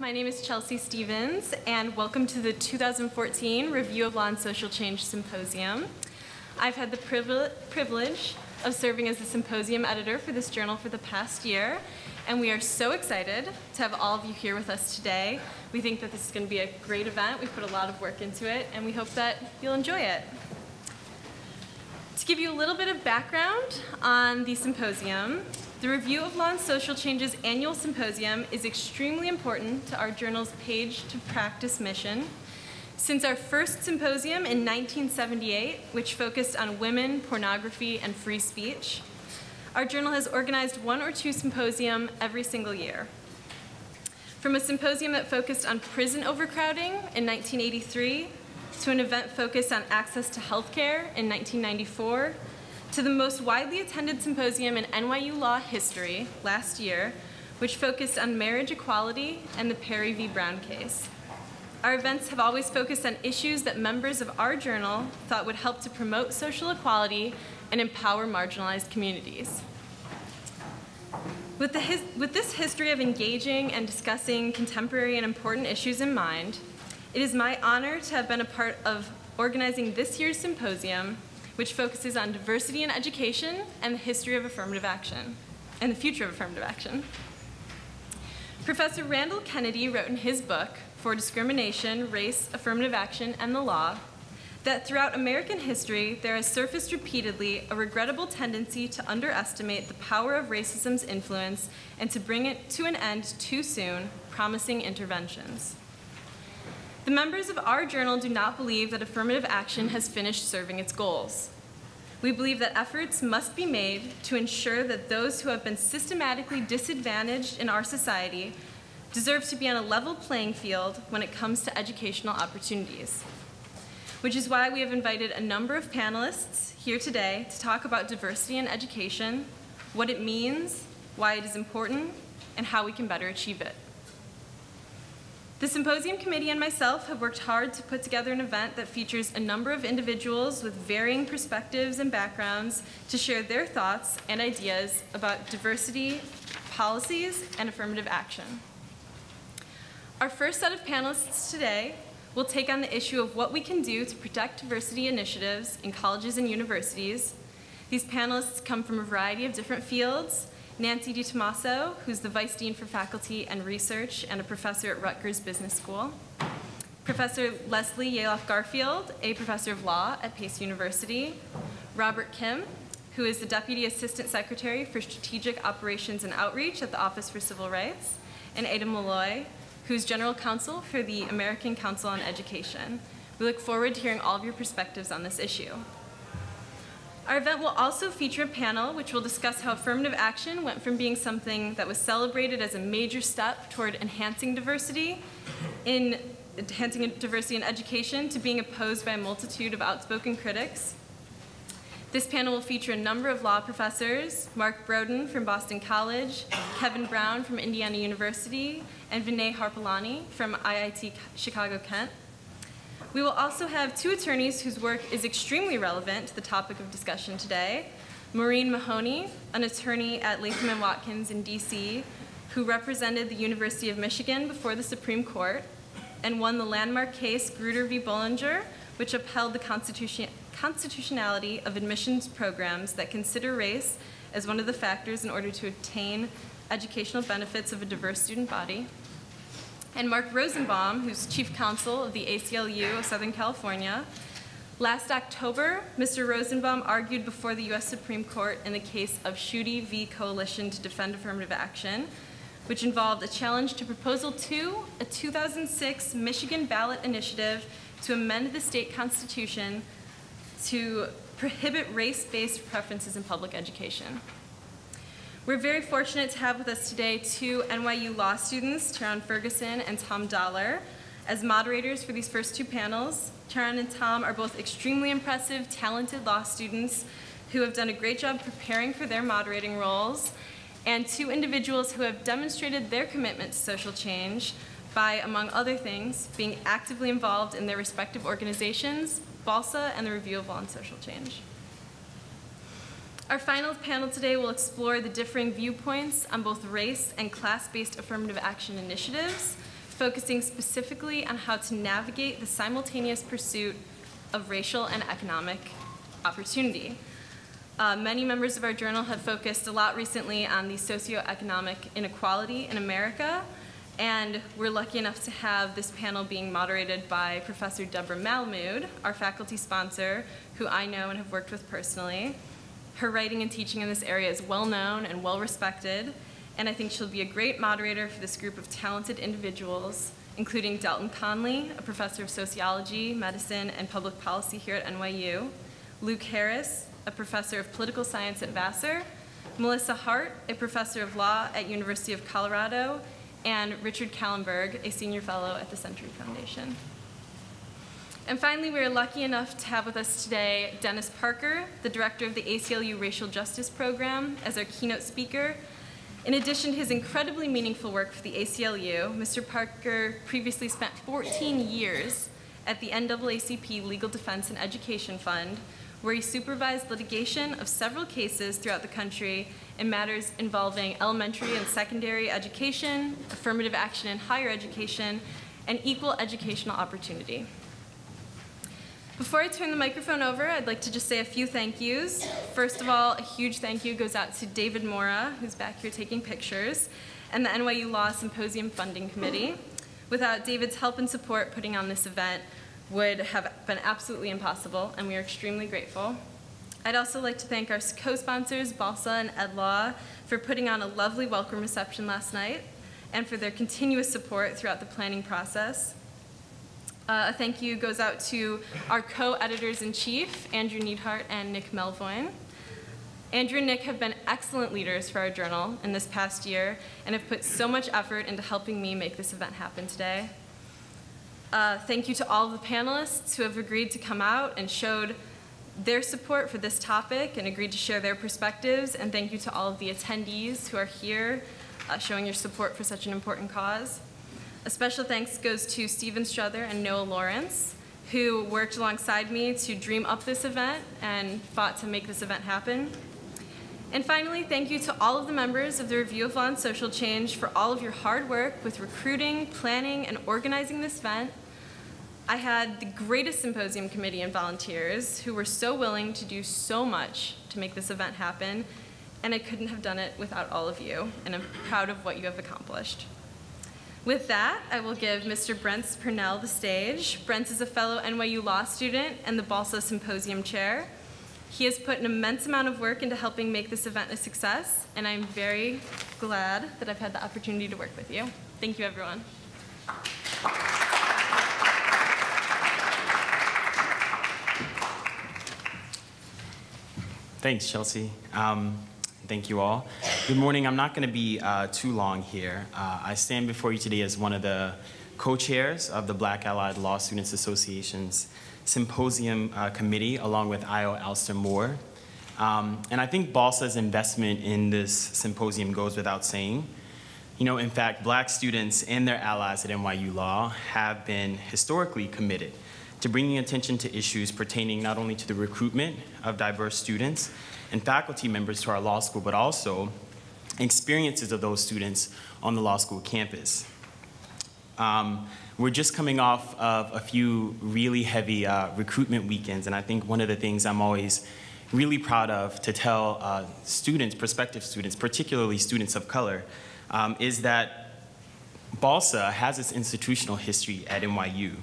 My name is Chelsea Stevens, and welcome to the 2014 Review of Law and Social Change Symposium. I've had the privilege of serving as the symposium editor for this journal for the past year, and we are so excited to have all of you here with us today. We think that this is going to be a great event. We've put a lot of work into it, and we hope that you'll enjoy it. To give you a little bit of background on the symposium, the Review of Law and Social Change's annual symposium is extremely important to our journal's page to practice mission. Since our first symposium in 1978, which focused on women, pornography, and free speech, our journal has organized one or two symposium every single year. From a symposium that focused on prison overcrowding in 1983 to an event focused on access to healthcare in 1994 to the most widely attended symposium in NYU law history last year, which focused on marriage equality and the Perry v. Brown case. Our events have always focused on issues that members of our journal thought would help to promote social equality and empower marginalized communities. With, with, this history of engaging and discussing contemporary and important issues in mind, it is my honor to have been a part of organizing this year's symposium which focuses on diversity in education and the history of affirmative action, and the future of affirmative action. Professor Randall Kennedy wrote in his book, For Discrimination, Race, Affirmative Action, and the Law, that throughout American history, there has surfaced repeatedly a regrettable tendency to underestimate the power of racism's influence and to bring it to an end too soon, promising interventions. The members of our journal do not believe that affirmative action has finished serving its goals. We believe that efforts must be made to ensure that those who have been systematically disadvantaged in our society deserve to be on a level playing field when it comes to educational opportunities. Which is why we have invited a number of panelists here today to talk about diversity in education, what it means, why it is important, and how we can better achieve it. The Symposium Committee and myself have worked hard to put together an event that features a number of individuals with varying perspectives and backgrounds to share their thoughts and ideas about diversity, policies, and affirmative action. Our first set of panelists today will take on the issue of what we can do to protect diversity initiatives in colleges and universities. These panelists come from a variety of different fields, Nancy DiTomaso, who's the Vice Dean for Faculty and Research and a professor at Rutgers Business School. Professor Leslie Yalof Garfield, a professor of law at Pace University. Robert Kim, who is the Deputy Assistant Secretary for Strategic Operations and Outreach at the Office for Civil Rights. And Ada Meloy, who's General Counsel for the American Council on Education. We look forward to hearing all of your perspectives on this issue. Our event will also feature a panel which will discuss how affirmative action went from being something that was celebrated as a major step toward enhancing diversity in enhancing diversity in education to being opposed by a multitude of outspoken critics. This panel will feature a number of law professors, Mark Brodin from Boston College, Kevin Brown from Indiana University, and Vinay Harpalani from IIT Chicago-Kent. We will also have two attorneys whose work is extremely relevant to the topic of discussion today. Maureen Mahoney, an attorney at Latham & Watkins in DC, who represented the University of Michigan before the Supreme Court and won the landmark case Grutter v. Bollinger, which upheld the constitution constitutionality of admissions programs that consider race as one of the factors in order to obtain educational benefits of a diverse student body and Mark Rosenbaum, who's chief counsel of the ACLU of Southern California. Last October, Mr. Rosenbaum argued before the U.S. Supreme Court in the case of Schuette v. Coalition to Defend Affirmative Action, which involved a challenge to Proposal 2, a 2006 Michigan ballot initiative to amend the state constitution to prohibit race-based preferences in public education. We're very fortunate to have with us today two NYU law students, Terron Ferguson and Tom Dollar, as moderators for these first two panels. Terron and Tom are both extremely impressive, talented law students who have done a great job preparing for their moderating roles, and two individuals who have demonstrated their commitment to social change by, among other things, being actively involved in their respective organizations, BALSA and the Review of Law and Social Change. Our final panel today will explore the differing viewpoints on both race and class-based affirmative action initiatives focusing specifically on how to navigate the simultaneous pursuit of racial and economic opportunity. Uh, many members of our journal have focused a lot recently on the socioeconomic inequality in America, and we're lucky enough to have this panel being moderated by Professor Deborah Malamud, our faculty sponsor, who I know and have worked with personally. Her writing and teaching in this area is well known and well respected, and I think she'll be a great moderator for this group of talented individuals, including Dalton Conley, a professor of sociology, medicine, and public policy here at NYU, Luke Harris, a professor of political science at Vassar, Melissa Hart, a professor of law at University of Colorado, and Richard Kahlenberg, a senior fellow at the Century Foundation. And finally, we are lucky enough to have with us today Dennis Parker, the director of the ACLU Racial Justice Program, as our keynote speaker, in addition to his incredibly meaningful work for the ACLU, Mr. Parker previously spent 14 years at the NAACP Legal Defense and Education Fund, where he supervised litigation of several cases throughout the country in matters involving elementary and secondary education, affirmative action in higher education, and equal educational opportunity. Before I turn the microphone over, I'd like to just say a few thank yous. First of all, a huge thank you goes out to David Mora, who's back here taking pictures, and the NYU Law Symposium Funding Committee. Without David's help and support, putting on this event would have been absolutely impossible, and we are extremely grateful. I'd also like to thank our co-sponsors, Balsa and Ed Law, for putting on a lovely welcome reception last night, and for their continuous support throughout the planning process. Uh, a thank you goes out to our co-editors-in-chief, Andrew Neidhart and Nick Melvoin. Andrew and Nick have been excellent leaders for our journal in this past year and have put so much effort into helping me make this event happen today. Uh, thank you to all of the panelists who have agreed to come out and showed their support for this topic and agreed to share their perspectives. And thank you to all of the attendees who are here uh, showing your support for such an important cause. A special thanks goes to Stephen Struther and Noah Lawrence, who worked alongside me to dream up this event and fought to make this event happen. And finally, thank you to all of the members of the Review of Law and Social Change for all of your hard work with recruiting, planning, and organizing this event. I had the greatest symposium committee and volunteers who were so willing to do so much to make this event happen, and I couldn't have done it without all of you, and I'm proud of what you have accomplished. With that, I will give Mr. Brent Purnell the stage. Brent is a fellow NYU law student and the Balsa Symposium chair. He has put an immense amount of work into helping make this event a success, and I'm very glad that I've had the opportunity to work with you. Thank you, everyone. Thanks, Chelsea. Um, Thank you all. Good morning. I'm not going to be uh, too long here. Uh, I stand before you today as one of the co-chairs of the Black Allied Law Students Association's Symposium uh, Committee, along with Io Alster Moore. Um, and I think BALSA's investment in this symposium goes without saying. You know, in fact, black students and their allies at NYU Law have been historically committed to bringing attention to issues pertaining not only to the recruitment of diverse students, and faculty members to our law school, but also experiences of those students on the law school campus. Um, we're just coming off of a few really heavy uh, recruitment weekends, and I think one of the things I'm always really proud of to tell uh, students, prospective students, particularly students of color, um, is that BALSA has its institutional history at NYU.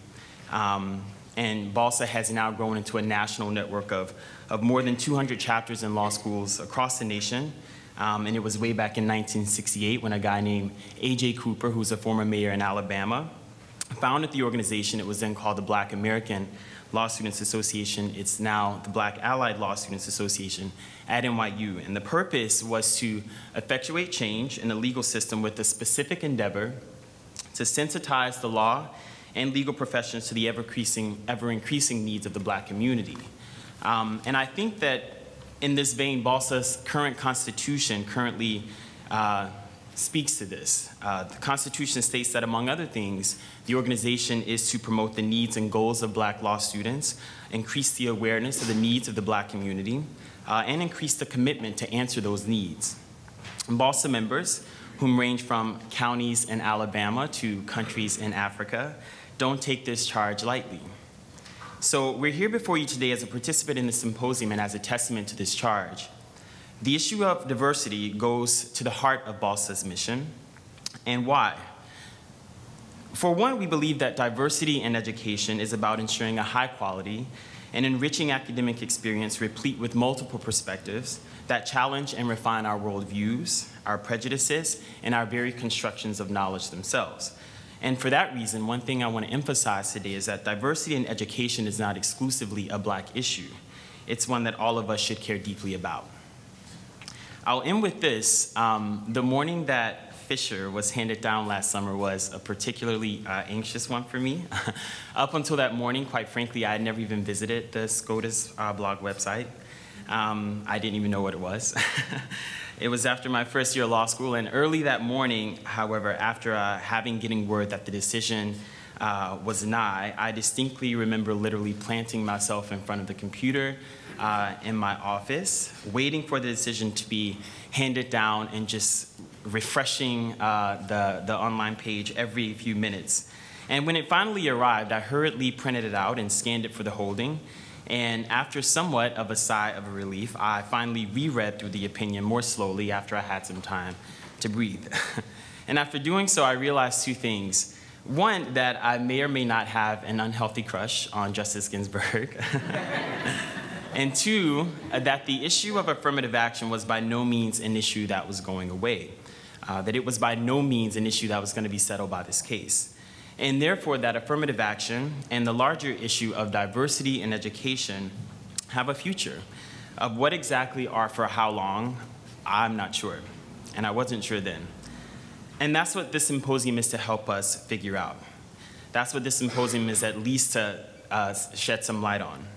Um, and BALSA has now grown into a national network of of more than 200 chapters in law schools across the nation. Um, and it was way back in 1968 when a guy named A.J. Cooper, who's a former mayor in Alabama, founded the organization. It was then called the Black American Law Students Association. It's now the Black Allied Law Students Association at NYU. And the purpose was to effectuate change in the legal system with a specific endeavor to sensitize the law and legal professions to the ever-increasing ever -increasing needs of the black community. Um, and I think that in this vein, BALSA's current constitution currently uh, speaks to this. Uh, the Constitution states that, among other things, the organization is to promote the needs and goals of black law students, increase the awareness of the needs of the black community, uh, and increase the commitment to answer those needs. BALSA members whom range from counties in Alabama to countries in Africa, don't take this charge lightly. So we're here before you today as a participant in the symposium and as a testament to this charge. The issue of diversity goes to the heart of BALSA's mission. And why? For one, we believe that diversity in education is about ensuring a high quality and enriching academic experience replete with multiple perspectives that challenge and refine our worldviews, our prejudices, and our very constructions of knowledge themselves. And for that reason, one thing I want to emphasize today is that diversity in education is not exclusively a black issue. It's one that all of us should care deeply about. I'll end with this. Um, the morning that Fisher was handed down last summer was a particularly uh, anxious one for me. Up until that morning, quite frankly, I had never even visited the SCOTUS uh, blog website. Um, I didn't even know what it was. it was after my first year of law school, and early that morning, however, after uh, having getting word that the decision uh, was nigh, I distinctly remember literally planting myself in front of the computer uh, in my office, waiting for the decision to be handed down and just refreshing uh, the, the online page every few minutes. And when it finally arrived, I hurriedly printed it out and scanned it for the holding. And after somewhat of a sigh of relief, I finally reread through the opinion more slowly after I had some time to breathe. and after doing so, I realized two things. One, that I may or may not have an unhealthy crush on Justice Ginsburg. and two, that the issue of affirmative action was by no means an issue that was going away, uh, that it was by no means an issue that was going to be settled by this case and therefore that affirmative action and the larger issue of diversity in education have a future. Of what exactly are for how long, I'm not sure, and I wasn't sure then. And that's what this symposium is to help us figure out. That's what this symposium is at least to uh, shed some light on.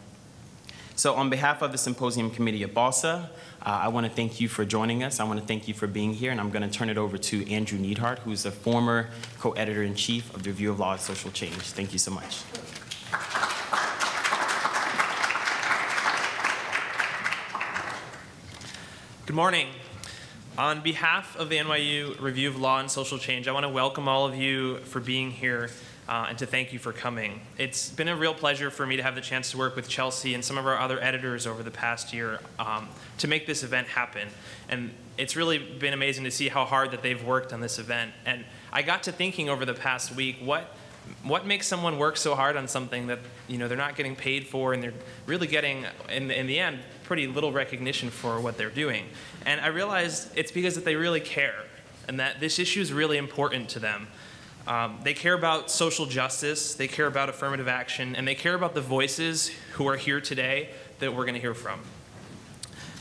So on behalf of the Symposium Committee of BALSA, uh, I want to thank you for joining us. I want to thank you for being here, and I'm going to turn it over to Andrew Neidhart, who's the former co-editor-in-chief of the Review of Law and Social Change. Thank you so much. Good morning. On behalf of the NYU Review of Law and Social Change, I want to welcome all of you for being here uh, and to thank you for coming. It's been a real pleasure for me to have the chance to work with Chelsea and some of our other editors over the past year um, to make this event happen. And it's really been amazing to see how hard that they've worked on this event. And I got to thinking over the past week, what what makes someone work so hard on something that you know they're not getting paid for and they're really getting in, in the end pretty little recognition for what they're doing and i realized it's because that they really care and that this issue is really important to them um, they care about social justice, they care about affirmative action, and they care about the voices who are here today that we're going to hear from.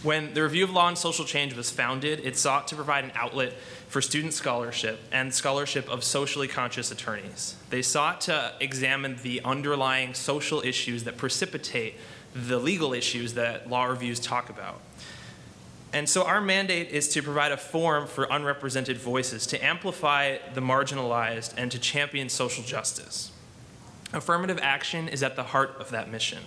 When the Review of Law and Social Change was founded, it sought to provide an outlet for student scholarship and scholarship of socially conscious attorneys. They sought to examine the underlying social issues that precipitate the legal issues that law reviews talk about. And so our mandate is to provide a forum for unrepresented voices, to amplify the marginalized, and to champion social justice. Affirmative action is at the heart of that mission.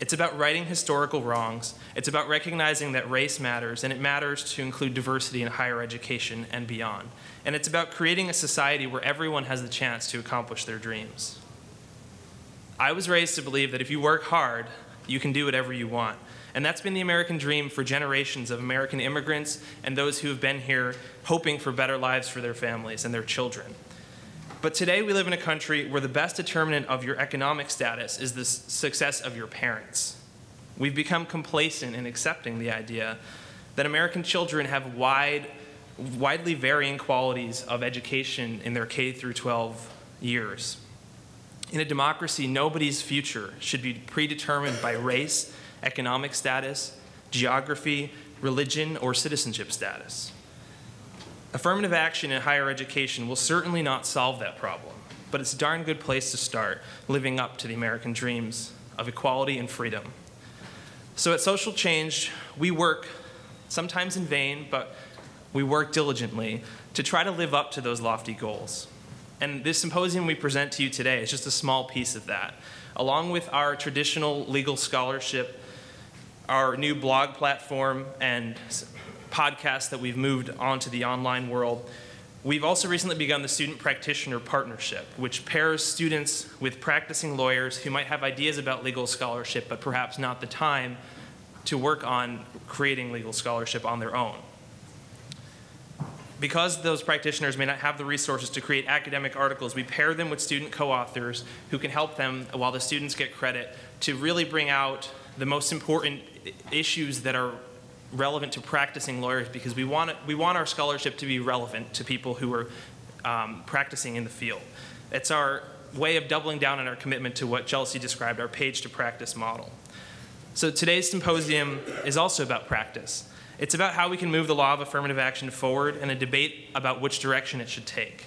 It's about righting historical wrongs. It's about recognizing that race matters, and it matters to include diversity in higher education and beyond. And it's about creating a society where everyone has the chance to accomplish their dreams. I was raised to believe that if you work hard, you can do whatever you want. And that's been the American dream for generations of American immigrants and those who have been here hoping for better lives for their families and their children. But today we live in a country where the best determinant of your economic status is the success of your parents. We've become complacent in accepting the idea that American children have wide, widely varying qualities of education in their K through 12 years. In a democracy, nobody's future should be predetermined by race, economic status, geography, religion, or citizenship status. Affirmative action in higher education will certainly not solve that problem, but it's a darn good place to start living up to the American dreams of equality and freedom. So at Social Change, we work, sometimes in vain, but we work diligently to try to live up to those lofty goals. And this symposium we present to you today is just a small piece of that. Along with our traditional legal scholarship our new blog platform and podcasts that we've moved onto the online world. We've also recently begun the Student Practitioner Partnership, which pairs students with practicing lawyers who might have ideas about legal scholarship, but perhaps not the time to work on creating legal scholarship on their own. Because those practitioners may not have the resources to create academic articles, we pair them with student co-authors who can help them, while the students get credit, to really bring out the most important issues that are relevant to practicing lawyers because we want, we want our scholarship to be relevant to people who are um, practicing in the field. It's our way of doubling down on our commitment to what Chelsea described, our page to practice model. So today's symposium is also about practice. It's about how we can move the law of affirmative action forward and a debate about which direction it should take.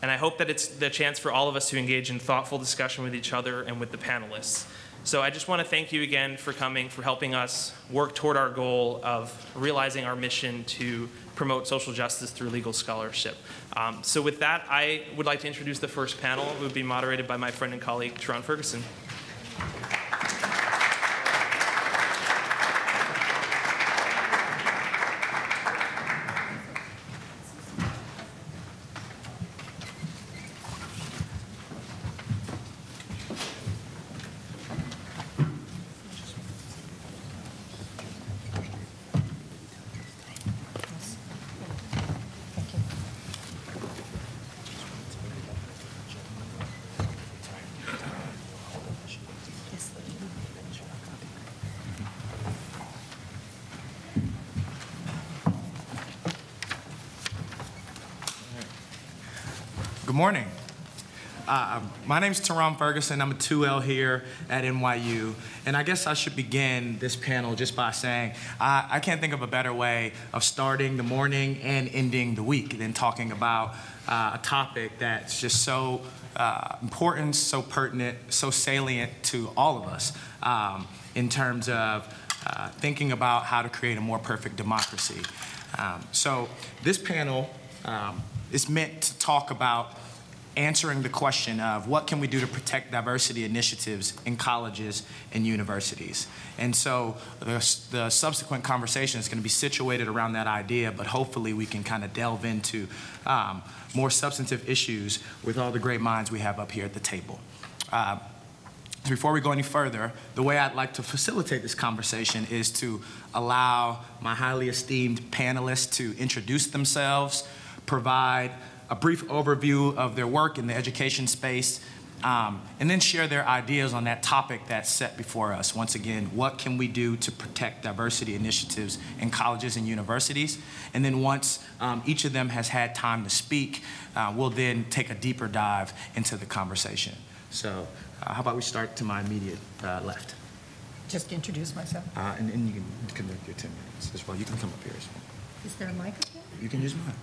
And I hope that it's the chance for all of us to engage in thoughtful discussion with each other and with the panelists. So I just want to thank you again for coming, for helping us work toward our goal of realizing our mission to promote social justice through legal scholarship. Um, so with that, I would like to introduce the first panel. It would be moderated by my friend and colleague, Terron Ferguson. Morning. Uh, my name is Terron Ferguson. I'm a 2L here at NYU. And I guess I should begin this panel just by saying I, I can't think of a better way of starting the morning and ending the week than talking about uh, a topic that's just so uh, important, so pertinent, so salient to all of us um, in terms of uh, thinking about how to create a more perfect democracy. Um, so this panel um, is meant to talk about answering the question of what can we do to protect diversity initiatives in colleges and universities. And so the, the subsequent conversation is going to be situated around that idea, but hopefully we can kind of delve into um, more substantive issues with all the great minds we have up here at the table. Uh, before we go any further, the way I'd like to facilitate this conversation is to allow my highly esteemed panelists to introduce themselves, provide a brief overview of their work in the education space, um, and then share their ideas on that topic that's set before us. Once again, what can we do to protect diversity initiatives in colleges and universities? And then once um, each of them has had time to speak, uh, we'll then take a deeper dive into the conversation. So uh, how about we start to my immediate uh, left? Just introduce myself. Uh, and, and you can conduct your 10 minutes as well. You can come up here as well. Is there a mic up here? You can use mine.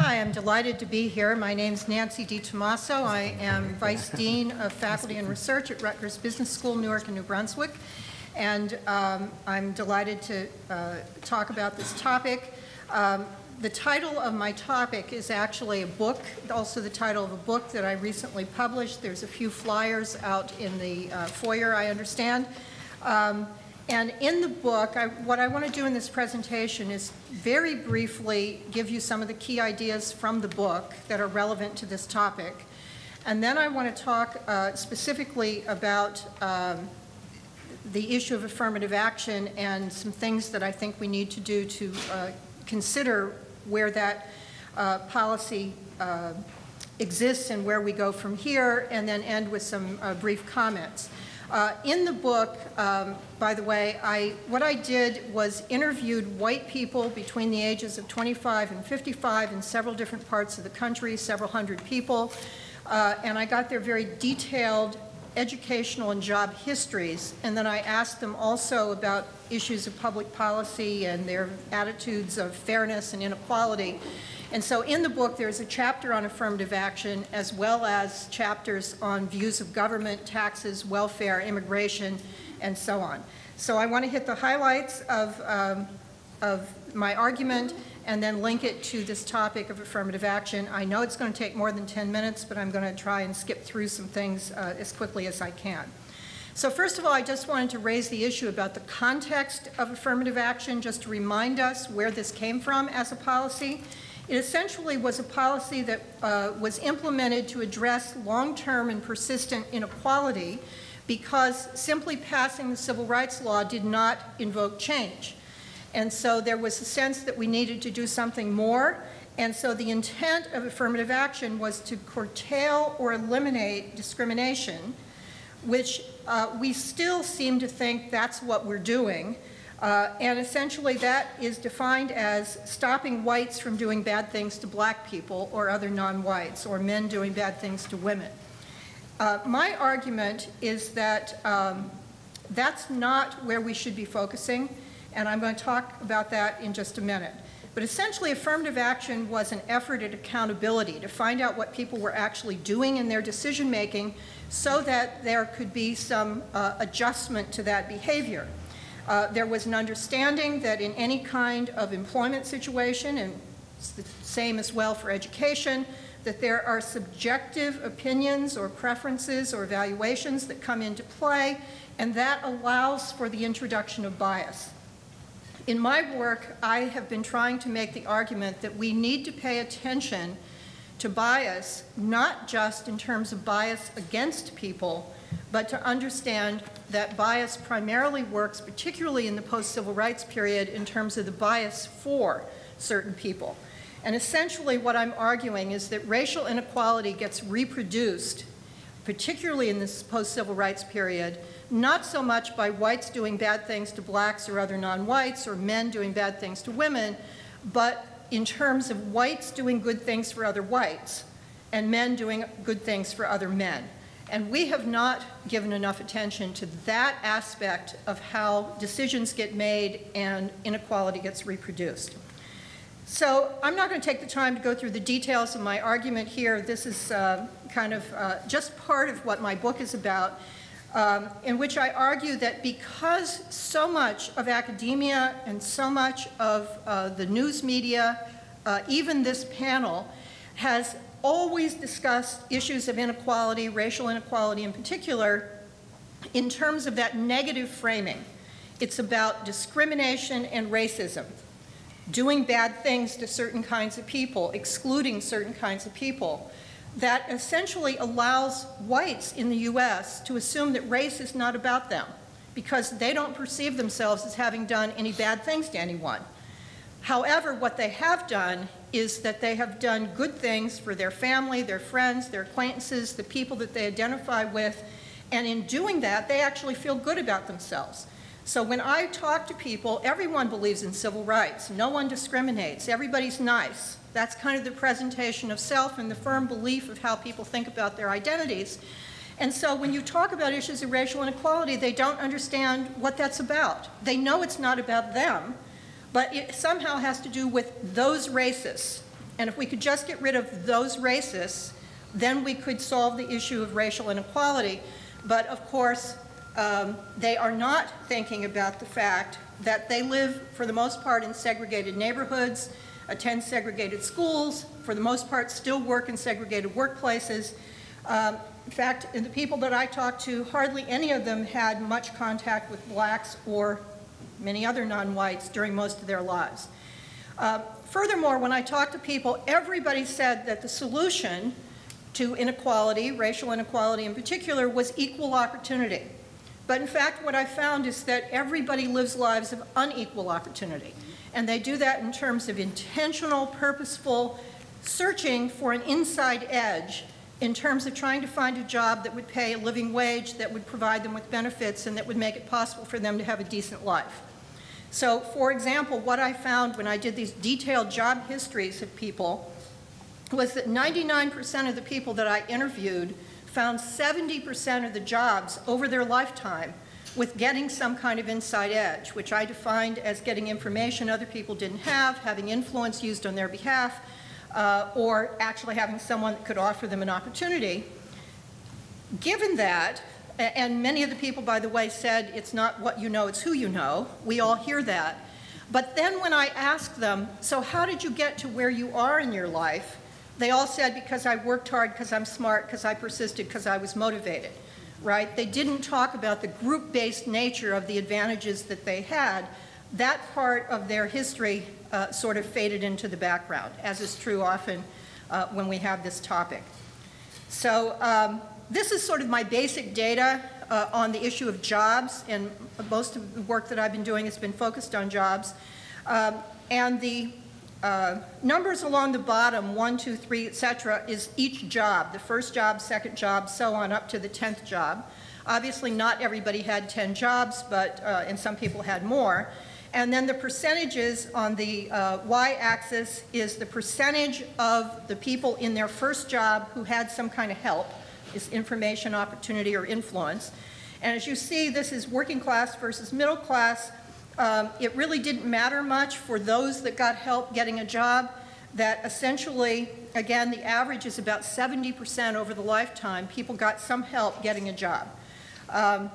Hi, I'm delighted to be here. My name is Nancy DiTomaso. I am Vice Dean of Faculty and Research at Rutgers Business School, Newark and New Brunswick. And um, I'm delighted to uh, talk about this topic. Um, the title of my topic is actually a book, also the title of a book that I recently published. There's a few flyers out in the uh, foyer, I understand. Um, and in the book, I, what I want to do in this presentation is very briefly give you some of the key ideas from the book that are relevant to this topic. And then I want to talk uh, specifically about um, the issue of affirmative action and some things that I think we need to do to uh, consider where that uh, policy uh, exists and where we go from here, and then end with some uh, brief comments. Uh, in the book, um, by the way, I, what I did was interviewed white people between the ages of 25 and 55 in several different parts of the country, several hundred people, uh, and I got their very detailed educational and job histories, and then I asked them also about issues of public policy and their attitudes of fairness and inequality. And so in the book, there's a chapter on affirmative action as well as chapters on views of government, taxes, welfare, immigration, and so on. So I want to hit the highlights of, um, of my argument and then link it to this topic of affirmative action. I know it's going to take more than 10 minutes, but I'm going to try and skip through some things uh, as quickly as I can. So first of all, I just wanted to raise the issue about the context of affirmative action, just to remind us where this came from as a policy. It essentially was a policy that uh, was implemented to address long-term and persistent inequality because simply passing the civil rights law did not invoke change. And so there was a sense that we needed to do something more. And so the intent of affirmative action was to curtail or eliminate discrimination which uh, we still seem to think that's what we're doing. Uh, and essentially that is defined as stopping whites from doing bad things to black people or other non-whites, or men doing bad things to women. Uh, my argument is that um, that's not where we should be focusing, and I'm going to talk about that in just a minute. But essentially, affirmative action was an effort at accountability to find out what people were actually doing in their decision making so that there could be some uh, adjustment to that behavior. Uh, there was an understanding that in any kind of employment situation, and it's the same as well for education, that there are subjective opinions or preferences or evaluations that come into play, and that allows for the introduction of bias. In my work, I have been trying to make the argument that we need to pay attention to bias, not just in terms of bias against people, but to understand that bias primarily works, particularly in the post-civil rights period, in terms of the bias for certain people. And essentially what I'm arguing is that racial inequality gets reproduced, particularly in this post-civil rights period, not so much by whites doing bad things to blacks or other non-whites or men doing bad things to women, but in terms of whites doing good things for other whites and men doing good things for other men. And we have not given enough attention to that aspect of how decisions get made and inequality gets reproduced. So I'm not going to take the time to go through the details of my argument here. This is uh, kind of uh, just part of what my book is about um, in which I argue that because so much of academia and so much of uh, the news media, uh, even this panel, has always discussed issues of inequality, racial inequality in particular, in terms of that negative framing. It's about discrimination and racism, doing bad things to certain kinds of people, excluding certain kinds of people that essentially allows whites in the US to assume that race is not about them because they don't perceive themselves as having done any bad things to anyone. However, what they have done is that they have done good things for their family, their friends, their acquaintances, the people that they identify with, and in doing that, they actually feel good about themselves. So when I talk to people, everyone believes in civil rights. No one discriminates. Everybody's nice. That's kind of the presentation of self and the firm belief of how people think about their identities. And so when you talk about issues of racial inequality, they don't understand what that's about. They know it's not about them, but it somehow has to do with those racists. And if we could just get rid of those racists, then we could solve the issue of racial inequality. But of course, um, they are not thinking about the fact that they live, for the most part, in segregated neighborhoods, attend segregated schools, for the most part still work in segregated workplaces. Um, in fact, the people that I talked to, hardly any of them had much contact with blacks or many other non-whites during most of their lives. Uh, furthermore, when I talked to people, everybody said that the solution to inequality, racial inequality in particular, was equal opportunity. But in fact, what I found is that everybody lives lives of unequal opportunity. And they do that in terms of intentional, purposeful searching for an inside edge in terms of trying to find a job that would pay a living wage, that would provide them with benefits, and that would make it possible for them to have a decent life. So, for example, what I found when I did these detailed job histories of people was that 99% of the people that I interviewed found 70% of the jobs over their lifetime with getting some kind of inside edge, which I defined as getting information other people didn't have, having influence used on their behalf, uh, or actually having someone that could offer them an opportunity. Given that, and many of the people, by the way, said it's not what you know, it's who you know. We all hear that. But then when I asked them, so how did you get to where you are in your life? They all said, because I worked hard, because I'm smart, because I persisted, because I was motivated. right? They didn't talk about the group-based nature of the advantages that they had. That part of their history uh, sort of faded into the background, as is true often uh, when we have this topic. So um, this is sort of my basic data uh, on the issue of jobs, and most of the work that I've been doing has been focused on jobs. Um, and the uh, numbers along the bottom, one, two, three, et cetera, is each job, the first job, second job, so on, up to the 10th job. Obviously, not everybody had 10 jobs, but, uh, and some people had more. And then the percentages on the uh, y-axis is the percentage of the people in their first job who had some kind of help, is information, opportunity, or influence. And as you see, this is working class versus middle class. Um, it really didn't matter much for those that got help getting a job, that essentially, again, the average is about 70% over the lifetime. People got some help getting a job. Um,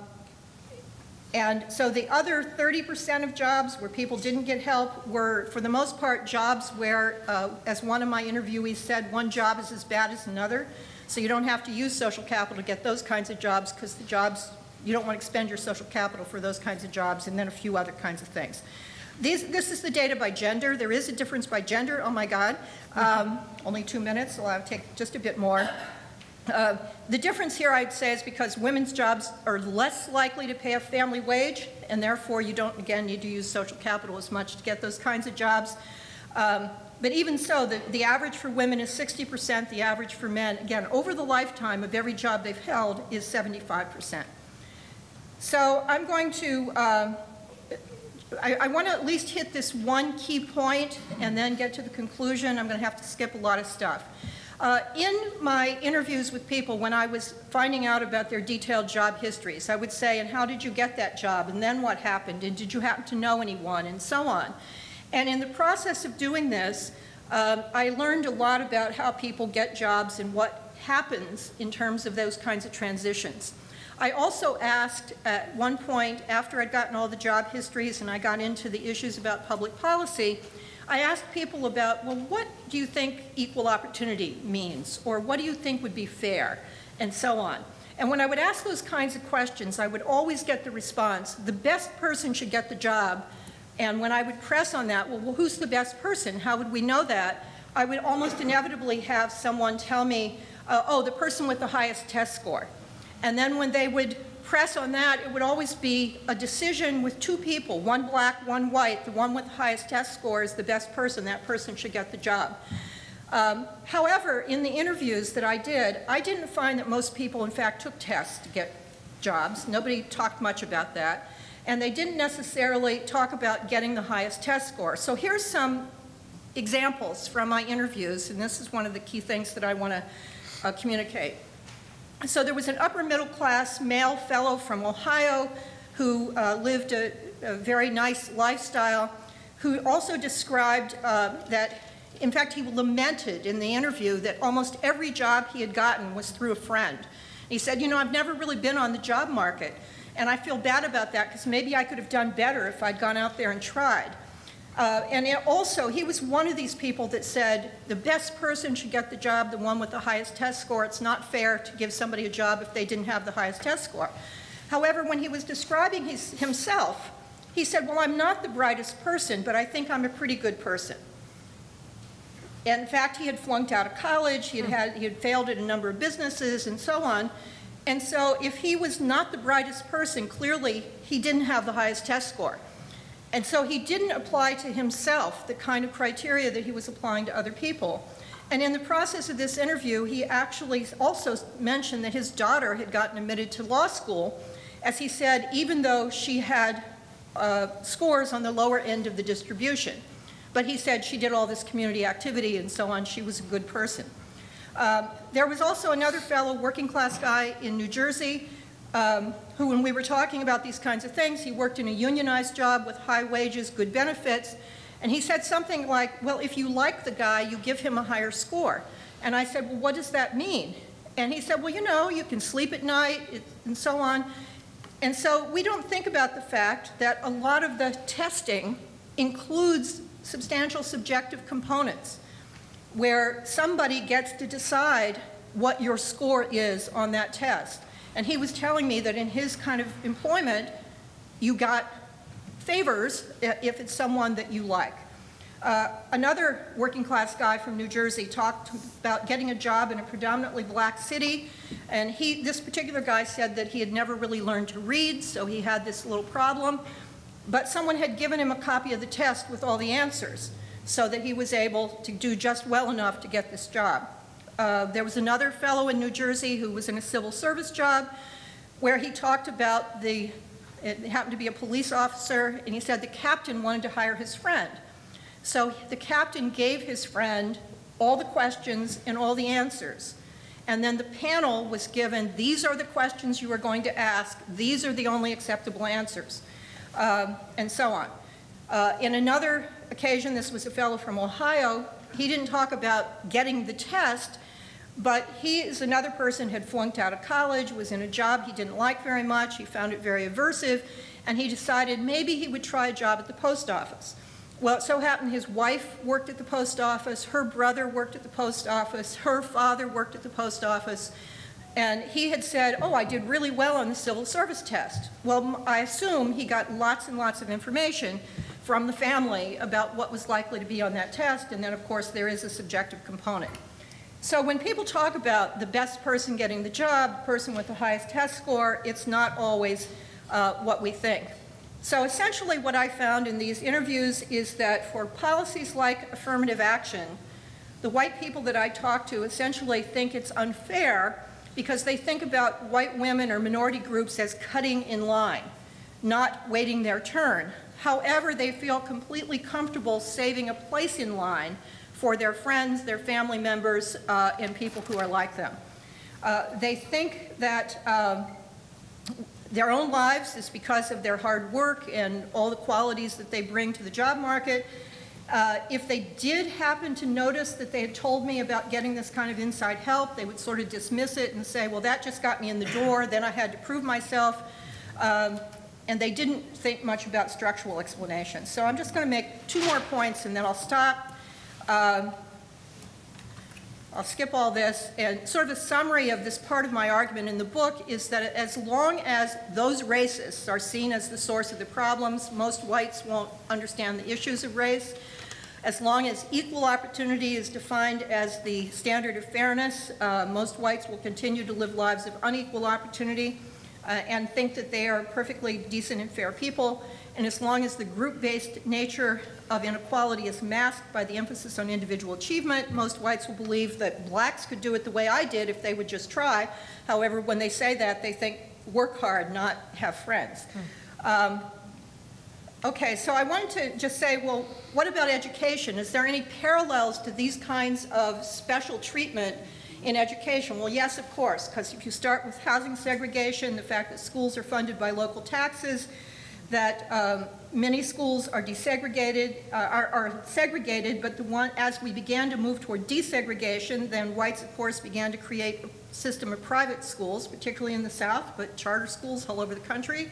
and so the other 30% of jobs where people didn't get help were, for the most part, jobs where, uh, as one of my interviewees said, one job is as bad as another. So you don't have to use social capital to get those kinds of jobs because the jobs, you don't want to expend your social capital for those kinds of jobs and then a few other kinds of things. These, this is the data by gender. There is a difference by gender. Oh my God. Um, only two minutes, so I'll take just a bit more. Uh, the difference here, I'd say, is because women's jobs are less likely to pay a family wage, and therefore you don't, again, need to use social capital as much to get those kinds of jobs. Um, but even so, the, the average for women is 60%, the average for men, again, over the lifetime of every job they've held is 75%. So I'm going to, uh, I, I want to at least hit this one key point and then get to the conclusion. I'm going to have to skip a lot of stuff. Uh, in my interviews with people, when I was finding out about their detailed job histories, I would say, and how did you get that job? And then what happened? And did you happen to know anyone? And so on. And in the process of doing this, um, I learned a lot about how people get jobs and what happens in terms of those kinds of transitions. I also asked at one point, after I'd gotten all the job histories and I got into the issues about public policy, I asked people about, well, what do you think equal opportunity means? Or what do you think would be fair? And so on. And when I would ask those kinds of questions, I would always get the response, the best person should get the job. And when I would press on that, well, well who's the best person? How would we know that? I would almost inevitably have someone tell me, uh, oh, the person with the highest test score. And then when they would press on that, it would always be a decision with two people, one black, one white. The one with the highest test score is the best person. That person should get the job. Um, however, in the interviews that I did, I didn't find that most people, in fact, took tests to get jobs. Nobody talked much about that. And they didn't necessarily talk about getting the highest test score. So here's some examples from my interviews, and this is one of the key things that I want to uh, communicate. So there was an upper middle class male fellow from Ohio who uh, lived a, a, very nice lifestyle, who also described uh, that, in fact, he lamented in the interview that almost every job he had gotten was through a friend. He said, you know, I've never really been on the job market, and I feel bad about that because maybe I could have done better if I'd gone out there and tried. Uh, and also, he was one of these people that said, the best person should get the job, the one with the highest test score. It's not fair to give somebody a job if they didn't have the highest test score. However, when he was describing his, himself, he said, well, I'm not the brightest person, but I think I'm a pretty good person. And in fact, he had flunked out of college, he had, had, he had failed at a number of businesses, and so on. And so if he was not the brightest person, clearly he didn't have the highest test score. And so he didn't apply to himself the kind of criteria that he was applying to other people. And in the process of this interview, he actually also mentioned that his daughter had gotten admitted to law school, as he said, even though she had uh, scores on the lower end of the distribution. But he said she did all this community activity and so on. She was a good person. Um, there was also another fellow, working class guy in New Jersey, um, who, when we were talking about these kinds of things, he worked in a unionized job with high wages, good benefits, and he said something like, well, if you like the guy, you give him a higher score. And I said, well, what does that mean? And he said, well, you know, you can sleep at night and so on. And so we don't think about the fact that a lot of the testing includes substantial subjective components where somebody gets to decide what your score is on that test. And he was telling me that in his kind of employment, you got favors if it's someone that you like. Uh, another working class guy from New Jersey talked about getting a job in a predominantly black city, and he, this particular guy said that he had never really learned to read, so he had this little problem. But someone had given him a copy of the test with all the answers, so that he was able to do just well enough to get this job. Uh, there was another fellow in New Jersey who was in a civil service job, where he talked about the, it happened to be a police officer, and he said the captain wanted to hire his friend. So the captain gave his friend all the questions and all the answers. And then the panel was given, these are the questions you are going to ask, these are the only acceptable answers, um, and so on. Uh, in another occasion, this was a fellow from Ohio, he didn't talk about getting the test, but he is another person had flunked out of college, was in a job he didn't like very much, he found it very aversive, and he decided maybe he would try a job at the post office. Well, it so happened his wife worked at the post office, her brother worked at the post office, her father worked at the post office, and he had said, oh, I did really well on the civil service test. Well, I assume he got lots and lots of information from the family about what was likely to be on that test, and then, of course, there is a subjective component. So when people talk about the best person getting the job, the person with the highest test score, it's not always uh, what we think. So essentially what I found in these interviews is that for policies like affirmative action, the white people that I talk to essentially think it's unfair because they think about white women or minority groups as cutting in line, not waiting their turn. However, they feel completely comfortable saving a place in line for their friends, their family members, uh, and people who are like them. Uh, they think that um, their own lives is because of their hard work and all the qualities that they bring to the job market. Uh, if they did happen to notice that they had told me about getting this kind of inside help, they would sort of dismiss it and say, well, that just got me in the door, then I had to prove myself. Um, and they didn't think much about structural explanations. So I'm just going to make two more points and then I'll stop. Um, I'll skip all this. And sort of a summary of this part of my argument in the book is that as long as those racists are seen as the source of the problems, most whites won't understand the issues of race. As long as equal opportunity is defined as the standard of fairness, uh, most whites will continue to live lives of unequal opportunity uh, and think that they are perfectly decent and fair people. And as long as the group-based nature of inequality is masked by the emphasis on individual achievement. Most whites will believe that blacks could do it the way I did if they would just try. However, when they say that, they think work hard, not have friends. Um, okay, so I wanted to just say, well, what about education? Is there any parallels to these kinds of special treatment in education? Well, yes, of course, because if you start with housing segregation, the fact that schools are funded by local taxes, that um, many schools are desegregated, uh, are, are, segregated, but the one, as we began to move toward desegregation, then whites, of course, began to create a system of private schools, particularly in the South, but charter schools all over the country.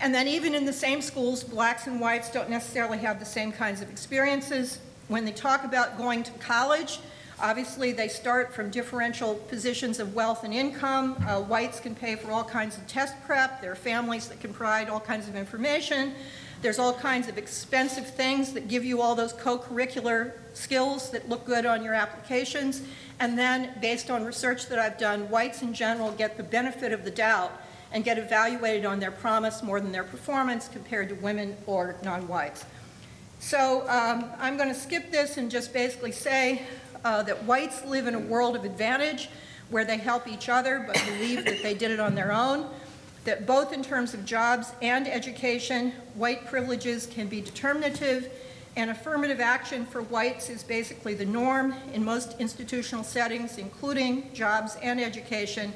And then even in the same schools, blacks and whites don't necessarily have the same kinds of experiences. When they talk about going to college, Obviously, they start from differential positions of wealth and income. Uh, whites can pay for all kinds of test prep. There are families that can provide all kinds of information. There's all kinds of expensive things that give you all those co-curricular skills that look good on your applications. And then, based on research that I've done, whites in general get the benefit of the doubt and get evaluated on their promise more than their performance compared to women or non-whites. So um, I'm going to skip this and just basically say uh, that whites live in a world of advantage where they help each other but believe that they did it on their own, that both in terms of jobs and education, white privileges can be determinative, and affirmative action for whites is basically the norm in most institutional settings, including jobs and education,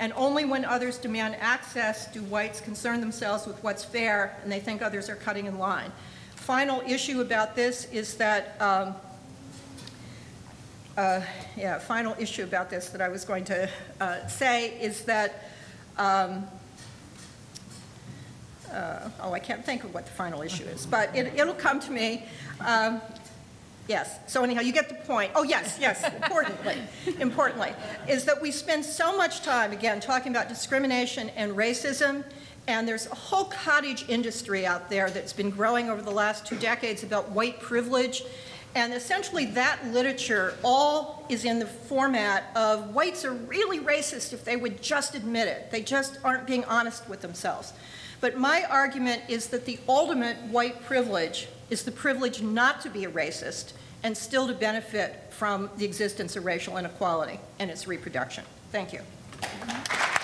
and only when others demand access do whites concern themselves with what's fair and they think others are cutting in line. Final issue about this is that um, uh, yeah, final issue about this that I was going to uh, say is that, um, uh, oh, I can't think of what the final issue is, but it, will come to me. Um, Yes, so anyhow, you get the point. Oh, yes, yes, importantly, importantly, is that we spend so much time, again, talking about discrimination and racism, and there's a whole cottage industry out there that's been growing over the last two decades about white privilege, and essentially that literature all is in the format of whites are really racist if they would just admit it. They just aren't being honest with themselves. But my argument is that the ultimate white privilege is the privilege not to be a racist and still to benefit from the existence of racial inequality and its reproduction. Thank you. Mm-hmm.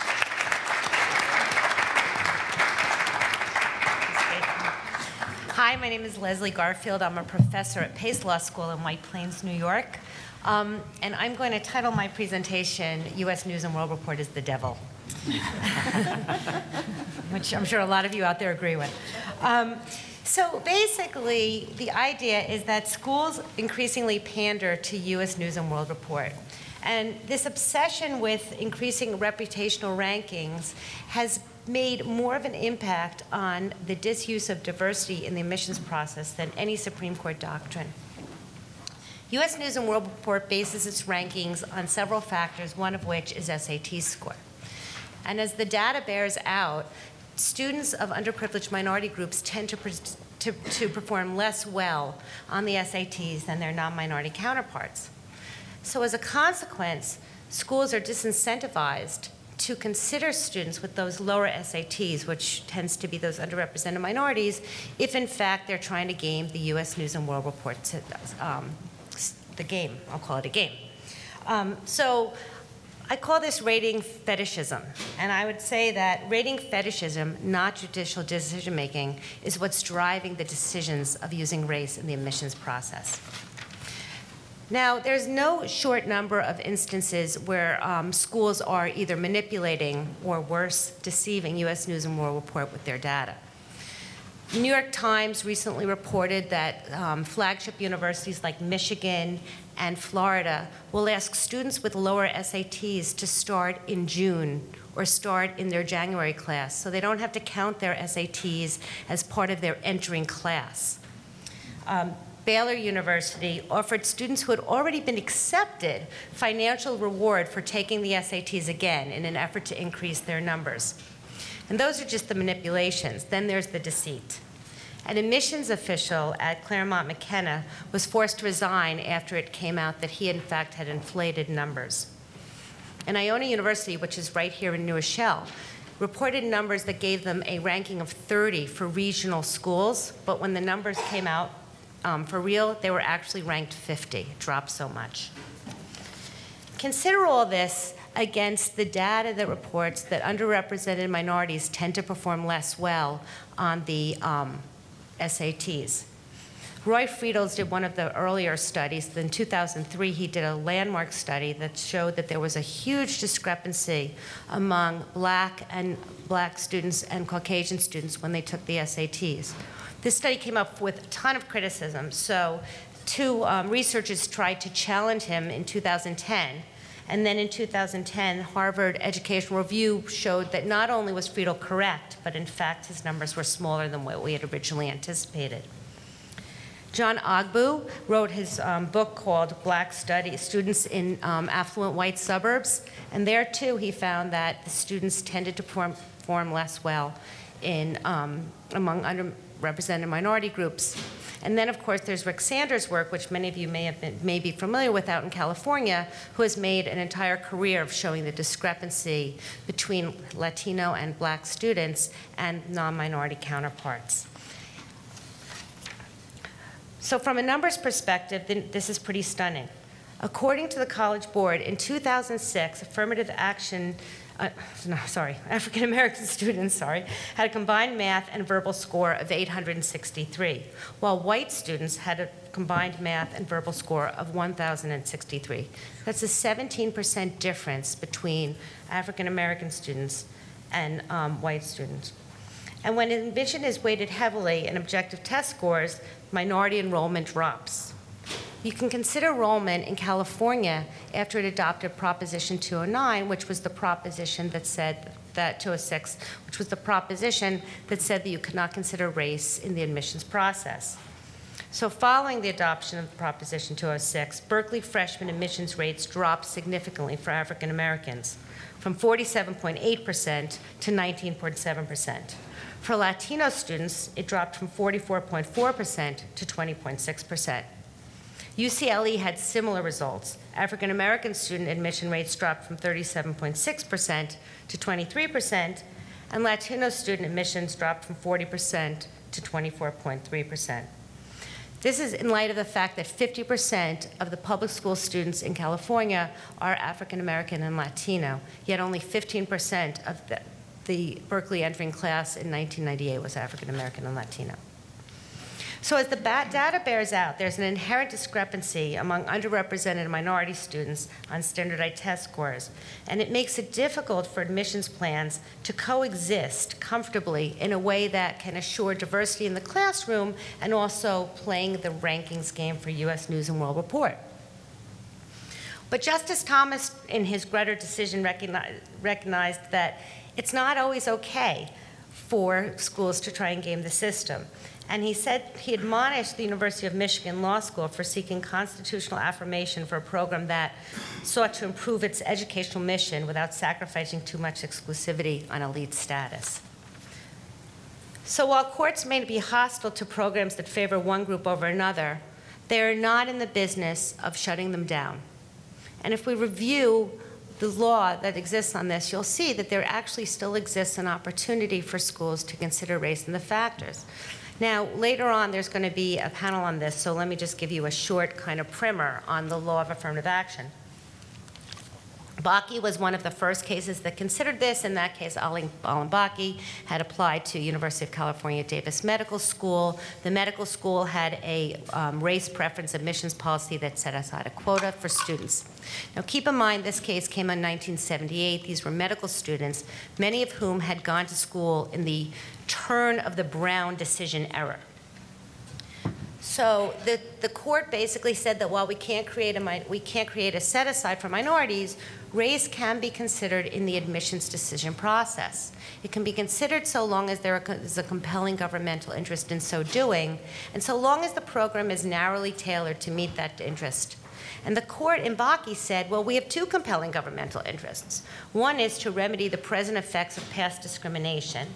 Hi, my name is Leslie Garfield. I'm a professor at Pace Law School in White Plains, New York. Um, and I'm going to title my presentation, U.S. News and World Report is the Devil. Which I'm sure a lot of you out there agree with. Um, so basically, the idea is that schools increasingly pander to U.S. News and World Report. And this obsession with increasing reputational rankings has made more of an impact on the disuse of diversity in the admissions process than any Supreme Court doctrine. U.S. News and World Report bases its rankings on several factors, one of which is SAT score. And as the data bears out, students of underprivileged minority groups tend to, to, to perform less well on the SATs than their non-minority counterparts. So as a consequence, schools are disincentivized to consider students with those lower SATs, which tends to be those underrepresented minorities, if in fact they're trying to game the U.S. News and World Report, um, the game. I'll call it a game. Um, so I call this rating fetishism. And I would say that rating fetishism, not judicial decision making, is what's driving the decisions of using race in the admissions process. Now, there's no short number of instances where um, schools are either manipulating or worse, deceiving U.S. News and World Report with their data. The New York Times recently reported that um, flagship universities like Michigan and Florida will ask students with lower SATs to start in June or start in their January class, so they don't have to count their SATs as part of their entering class. Um, Baylor University offered students who had already been accepted financial reward for taking the SATs again in an effort to increase their numbers. And those are just the manipulations. Then there's the deceit. An admissions official at Claremont McKenna was forced to resign after it came out that he, in fact, had inflated numbers. And Iona University, which is right here in New Rochelle, reported numbers that gave them a ranking of 30 for regional schools, but when the numbers came out um, for real, they were actually ranked 50, dropped so much. Consider all this against the data that reports that underrepresented minorities tend to perform less well on the um, SATs. Roy Freedle's did one of the earlier studies. In 2003, he did a landmark study that showed that there was a huge discrepancy among black and black students and Caucasian students when they took the SATs. This study came up with a ton of criticism. So two um, researchers tried to challenge him in 2010. And then in 2010, Harvard Educational Review showed that not only was Freedle correct, but in fact his numbers were smaller than what we had originally anticipated. John Ogbu wrote his um, book called Black Studies, Students in um, Affluent White Suburbs. And there too, he found that the students tended to perform, perform less well in, um, among under, represented minority groups. And then, of course, there's Rick Sander's work, which many of you may, have been, may be familiar with out in California, who has made an entire career of showing the discrepancy between Latino and black students and non-minority counterparts. So from a numbers perspective, this is pretty stunning. According to the College Board, in 2006, affirmative action uh, no, sorry, African American students, sorry, had a combined math and verbal score of 863, while white students had a combined math and verbal score of 1,063. That's a 17% difference between African American students and um, white students. And when admission is weighted heavily in objective test scores, minority enrollment drops. You can consider enrollment in California after it adopted Proposition 209, which was the proposition that said that 206, which was the proposition that said that you could not consider race in the admissions process. So following the adoption of Proposition 206, Berkeley freshman admissions rates dropped significantly for African Americans, from 47.8% to 19.7%. For Latino students, it dropped from 44.4% to 20.6%. UCLA had similar results. African American student admission rates dropped from 37.6% to 23%, and Latino student admissions dropped from 40% to 24.3%. This is in light of the fact that 50% of the public school students in California are African American and Latino, yet only 15% of the, the Berkeley entering class in 1998 was African American and Latino. So as the data bears out, there's an inherent discrepancy among underrepresented minority students on standardized test scores, and it makes it difficult for admissions plans to coexist comfortably in a way that can assure diversity in the classroom and also playing the rankings game for U.S. News and World Report. But Justice Thomas, in his Grutter decision, recognized that it's not always okay for schools to try and game the system. And he said he admonished the University of Michigan Law School for seeking constitutional affirmation for a program that sought to improve its educational mission without sacrificing too much exclusivity on elite status. So while courts may be hostile to programs that favor one group over another, they are not in the business of shutting them down. And if we review the law that exists on this, you'll see that there actually still exists an opportunity for schools to consider race and the factors. Now, later on, there's going to be a panel on this, so let me just give you a short kind of primer on the law of affirmative action. Bakke was one of the first cases that considered this. In that case, Alan Bakke had applied to University of California Davis Medical School. The medical school had a um, race preference admissions policy that set aside a quota for students. Now, keep in mind, this case came in 1978. These were medical students, many of whom had gone to school in the turn of the Brown decision era. So the, the court basically said that while we can't create a we can't create a set aside for minorities, race can be considered in the admissions decision process. It can be considered so long as there is a compelling governmental interest in so doing, and so long as the program is narrowly tailored to meet that interest. And the court in Bakke said, well, we have two compelling governmental interests. One is to remedy the present effects of past discrimination,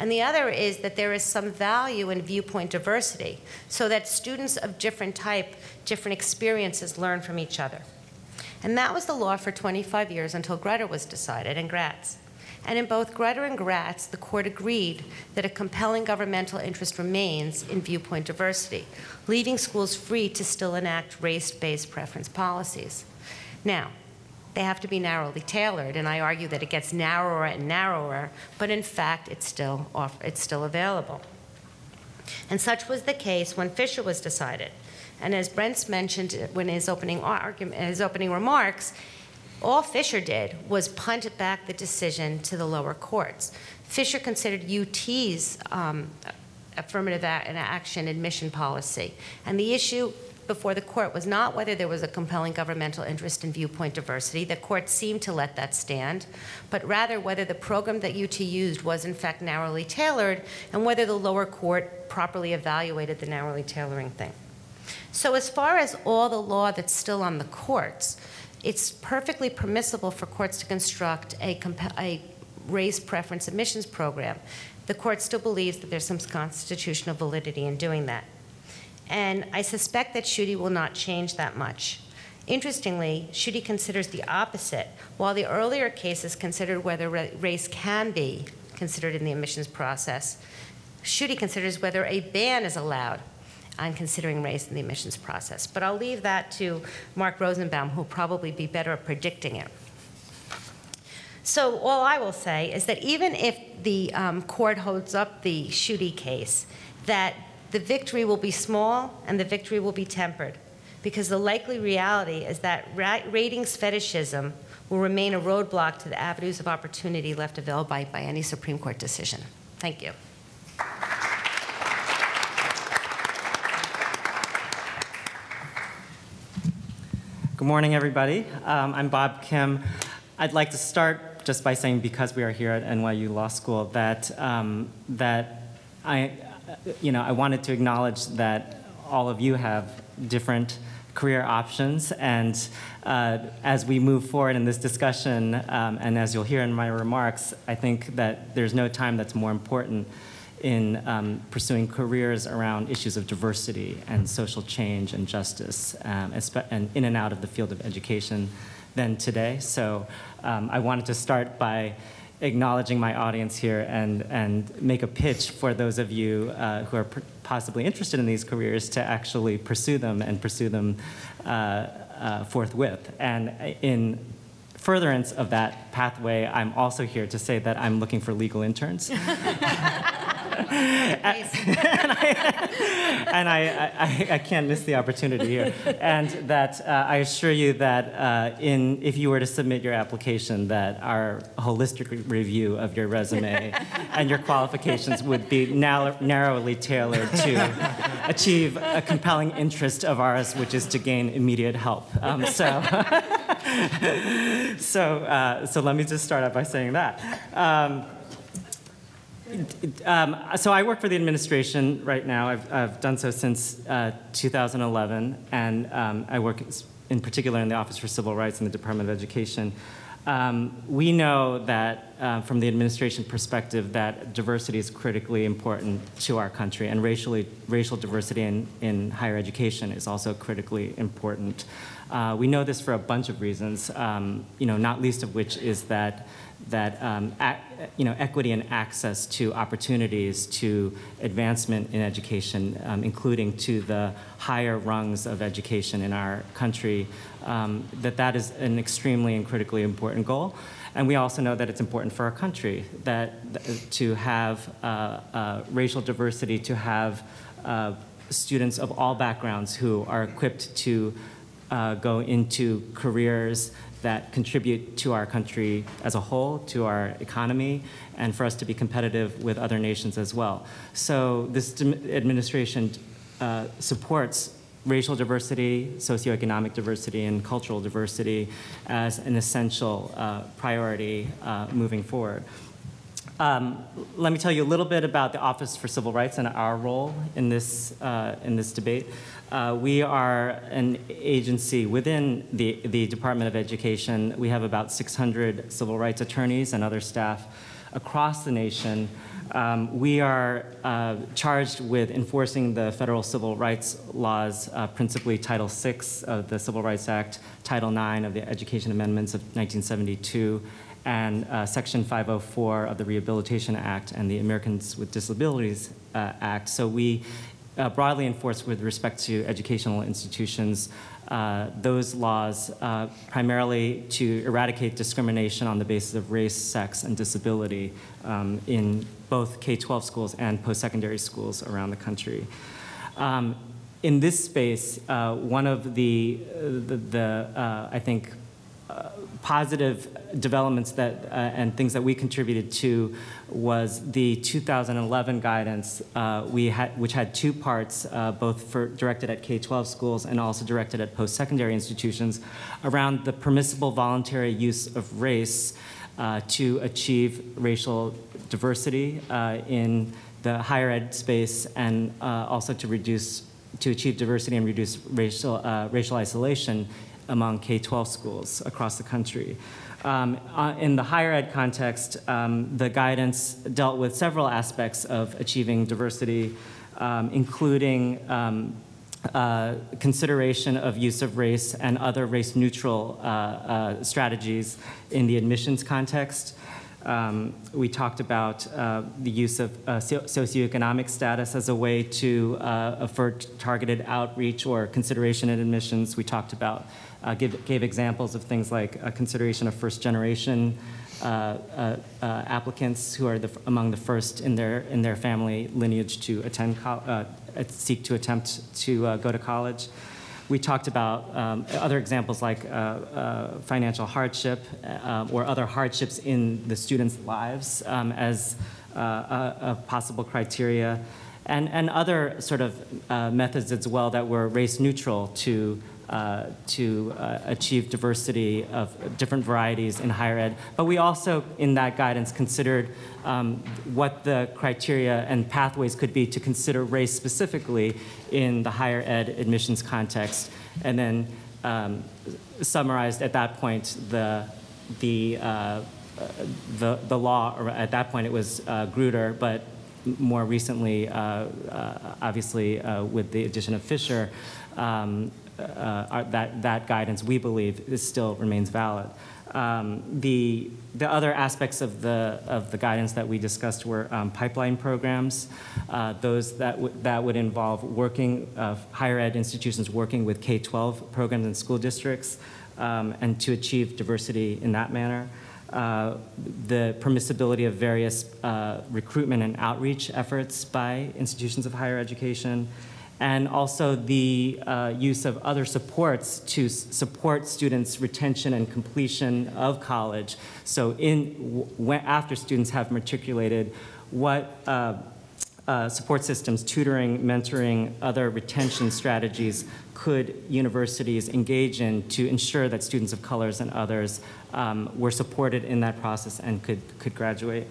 and the other is that there is some value in viewpoint diversity so that students of different type, different experiences learn from each other. And that was the law for 25 years until Grutter was decided in Gratz. And in both Grutter and Gratz, the court agreed that a compelling governmental interest remains in viewpoint diversity, leaving schools free to still enact race-based preference policies. Now, they have to be narrowly tailored, and I argue that it gets narrower and narrower, but in fact, it's still, off, it's still available. And such was the case when Fisher was decided. And as Brents mentioned when his opening, argument, his opening remarks, all Fisher did was punt back the decision to the lower courts. Fisher considered UT's um, affirmative action admission policy. And the issue before the court was not whether there was a compelling governmental interest in viewpoint diversity. The court seemed to let that stand, but rather whether the program that UT used was in fact narrowly tailored and whether the lower court properly evaluated the narrowly tailoring thing. So as far as all the law that's still on the courts, it's perfectly permissible for courts to construct a, a race preference admissions program. The court still believes that there's some constitutional validity in doing that. And I suspect that Schuette will not change that much. Interestingly, Schuette considers the opposite. While the earlier cases considered whether race can be considered in the admissions process, Schuette considers whether a ban is allowed on considering race in the admissions process. But I'll leave that to Mark Rosenbaum, who'll probably be better at predicting it. So all I will say is that even if the um, court holds up the Schuette case, that the victory will be small and the victory will be tempered because the likely reality is that ratings fetishism will remain a roadblock to the avenues of opportunity left available by, any Supreme Court decision. Thank you. Good morning, everybody. Um, I'm Bob Kim. I'd like to start just by saying, because we are here at NYU Law School, that, um, that I, you know, I wanted to acknowledge that all of you have different career options. And uh, as we move forward in this discussion, um, and as you'll hear in my remarks, I think that there's no time that's more important in um, pursuing careers around issues of diversity and social change and justice, um, and in and out of the field of education than today. So um, I wanted to start by acknowledging my audience here and, and make a pitch for those of you uh, who are possibly interested in these careers to actually pursue them and pursue them uh, uh, forthwith. And in furtherance of that pathway, I'm also here to say that I'm looking for legal interns. and, I, and I, I, I, can't miss the opportunity here. And that uh, I assure you that uh, in, if you were to submit your application, that our holistic review of your resume and your qualifications would be narrow, narrowly tailored to achieve a compelling interest of ours, which is to gain immediate help. Um, so, so, uh, so let me just start out by saying that. Um, um, so I work for the administration right now. I've, I've done so since uh, 2011, and um, I work in particular in the Office for Civil Rights in the Department of Education. Um, we know that uh, from the administration perspective that diversity is critically important to our country and racially, racial diversity in, in higher education is also critically important. Uh, we know this for a bunch of reasons, um, you know, not least of which is that that um, you know, equity and access to opportunities to advancement in education, um, including to the higher rungs of education in our country, um, that that is an extremely and critically important goal. And we also know that it's important for our country that to have uh, uh, racial diversity, to have uh, students of all backgrounds who are equipped to uh, go into careers that contribute to our country as a whole, to our economy, and for us to be competitive with other nations as well. So this administration uh, supports racial diversity, socioeconomic diversity, and cultural diversity as an essential uh, priority uh, moving forward. Um, let me tell you a little bit about the Office for Civil Rights and our role in this, uh, in this debate. Uh, we are an agency within the, the Department of Education. We have about 600 civil rights attorneys and other staff across the nation. Um, we are uh, charged with enforcing the federal civil rights laws, uh, principally Title VI of the Civil Rights Act, Title IX of the Education Amendments of 1972, and uh, Section 504 of the Rehabilitation Act and the Americans with Disabilities uh, Act. So we uh, broadly enforced with respect to educational institutions uh, those laws uh, primarily to eradicate discrimination on the basis of race, sex, and disability um, in both K-12 schools and post-secondary schools around the country. Um, in this space, uh, one of the, uh, the, the uh, I think, positive developments that uh, and things that we contributed to was the 2011 guidance uh, we had, which had two parts, uh, both for directed at K-12 schools and also directed at post-secondary institutions, around the permissible voluntary use of race uh, to achieve racial diversity uh, in the higher ed space and uh, also to reduce to achieve diversity and reduce racial, racial isolation among K-12 schools across the country. Um, uh, in the higher ed context, um, the guidance dealt with several aspects of achieving diversity, um, including um, uh, consideration of use of race and other race-neutral uh, uh, strategies in the admissions context. Um, we talked about uh, the use of uh, socioeconomic status as a way to uh, targeted outreach or consideration in admissions. We talked about uh, give, gave examples of things like a consideration of first generation uh, uh, uh applicants who are the, among the first in their, in their family lineage to attend, uh, seek to attempt to uh, go to college. We talked about um, other examples like financial hardship or other hardships in the students' lives um, as a, a, possible criteria and, and other sort of methods as well that were race neutral to uh, to uh, achieve diversity of different varieties in higher ed. But we also, in that guidance, considered um, what the criteria and pathways could be to consider race specifically in the higher ed admissions context, and then um, summarized at that point the the uh, the, the law, or at that point it was uh, Grutter, but more recently, uh, obviously with the addition of Fisher, um, uh, that, that guidance, we believe, is still remains valid. Um, the, the other aspects of the, of the guidance that we discussed were um, pipeline programs, uh, those that, that would involve working, uh, higher ed institutions working with K-12 programs and school districts, um, and to achieve diversity in that manner. Uh, the permissibility of various uh, recruitment and outreach efforts by institutions of higher education, and also the uh, use of other supports to support students' retention and completion of college. So in, after students have matriculated, what uh, uh, support systems, tutoring, mentoring, other retention strategies could universities engage in to ensure that students of colors and others um, were supported in that process and could, could graduate?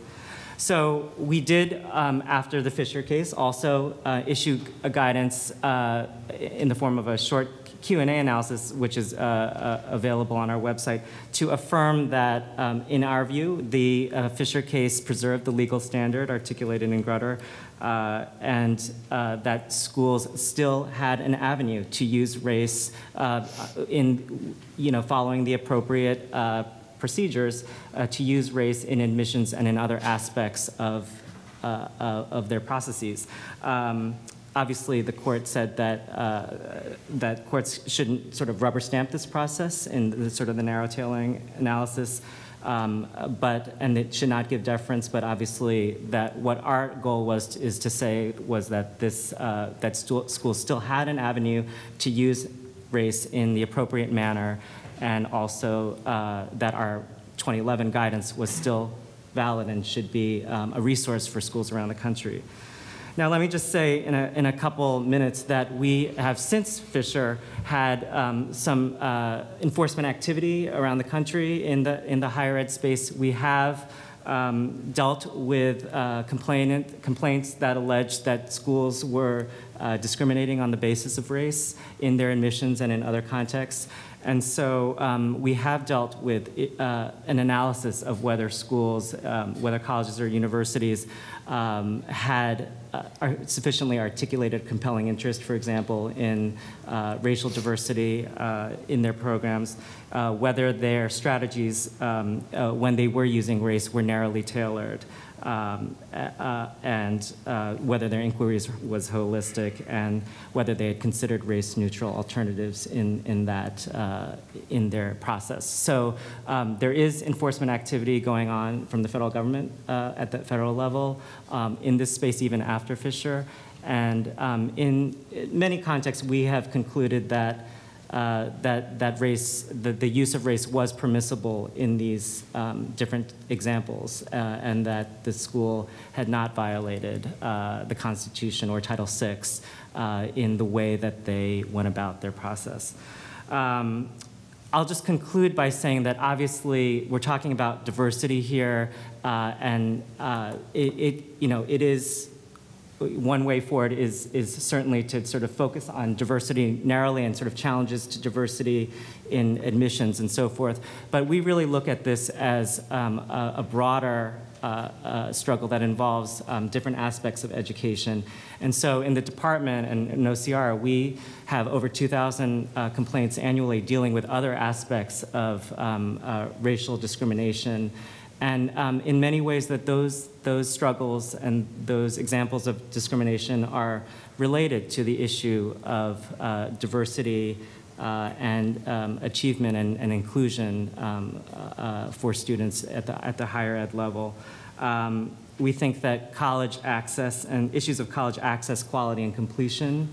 So we did, um, after the Fisher case, also uh, issue a guidance uh, in the form of a short Q&A analysis, which is uh, uh, available on our website, to affirm that, um, in our view, the uh, Fisher case preserved the legal standard articulated in Grutter, uh, and that schools still had an avenue to use race in, you know, following the appropriate procedures uh, to use race in admissions and in other aspects of, uh, of their processes. Um, obviously, the court said that, uh, that courts shouldn't sort of rubber stamp this process in the, sort of the narrow tailoring analysis. Um, but and it should not give deference. But obviously, that what our goal was to, is to say was that this uh, that schools still had an avenue to use race in the appropriate manner and also uh, that our 2011 guidance was still valid and should be um, a resource for schools around the country. Now, let me just say in a, in a couple minutes that we have since Fisher had um, some uh, enforcement activity around the country in the, in the higher ed space. We have um, dealt with uh, complaints that alleged that schools were uh, discriminating on the basis of race in their admissions and in other contexts. And so um, we have dealt with uh, an analysis of whether schools, um, whether colleges or universities um, had uh, sufficiently articulated compelling interest, for example, in uh, racial diversity uh, in their programs, uh, whether their strategies, um, uh, when they were using race, were narrowly tailored um, uh, and uh, whether their inquiries was holistic and whether they had considered race-neutral alternatives in, in that, uh, in their process. So um, there is enforcement activity going on from the federal government uh, at the federal level um, in this space even after Fisher. And um, in many contexts, we have concluded that uh, that, that race, the, the use of race was permissible in these um, different examples, uh, and that the school had not violated uh, the Constitution or Title VI uh, in the way that they went about their process. Um, I'll just conclude by saying that obviously we're talking about diversity here, uh, and it, it, you know, it is one way forward is, is certainly to sort of focus on diversity narrowly and sort of challenges to diversity in admissions and so forth. But we really look at this as um, a, a, broader uh, uh, struggle that involves um, different aspects of education. And so in the department and in OCR, we have over 2,000 uh, complaints annually dealing with other aspects of um, uh, racial discrimination and um, in many ways that those, those struggles and those examples of discrimination are related to the issue of uh, diversity uh, and um, achievement and, and inclusion um, uh, for students at the, at the higher ed level. Um, we think that college access and issues of college access, quality, and completion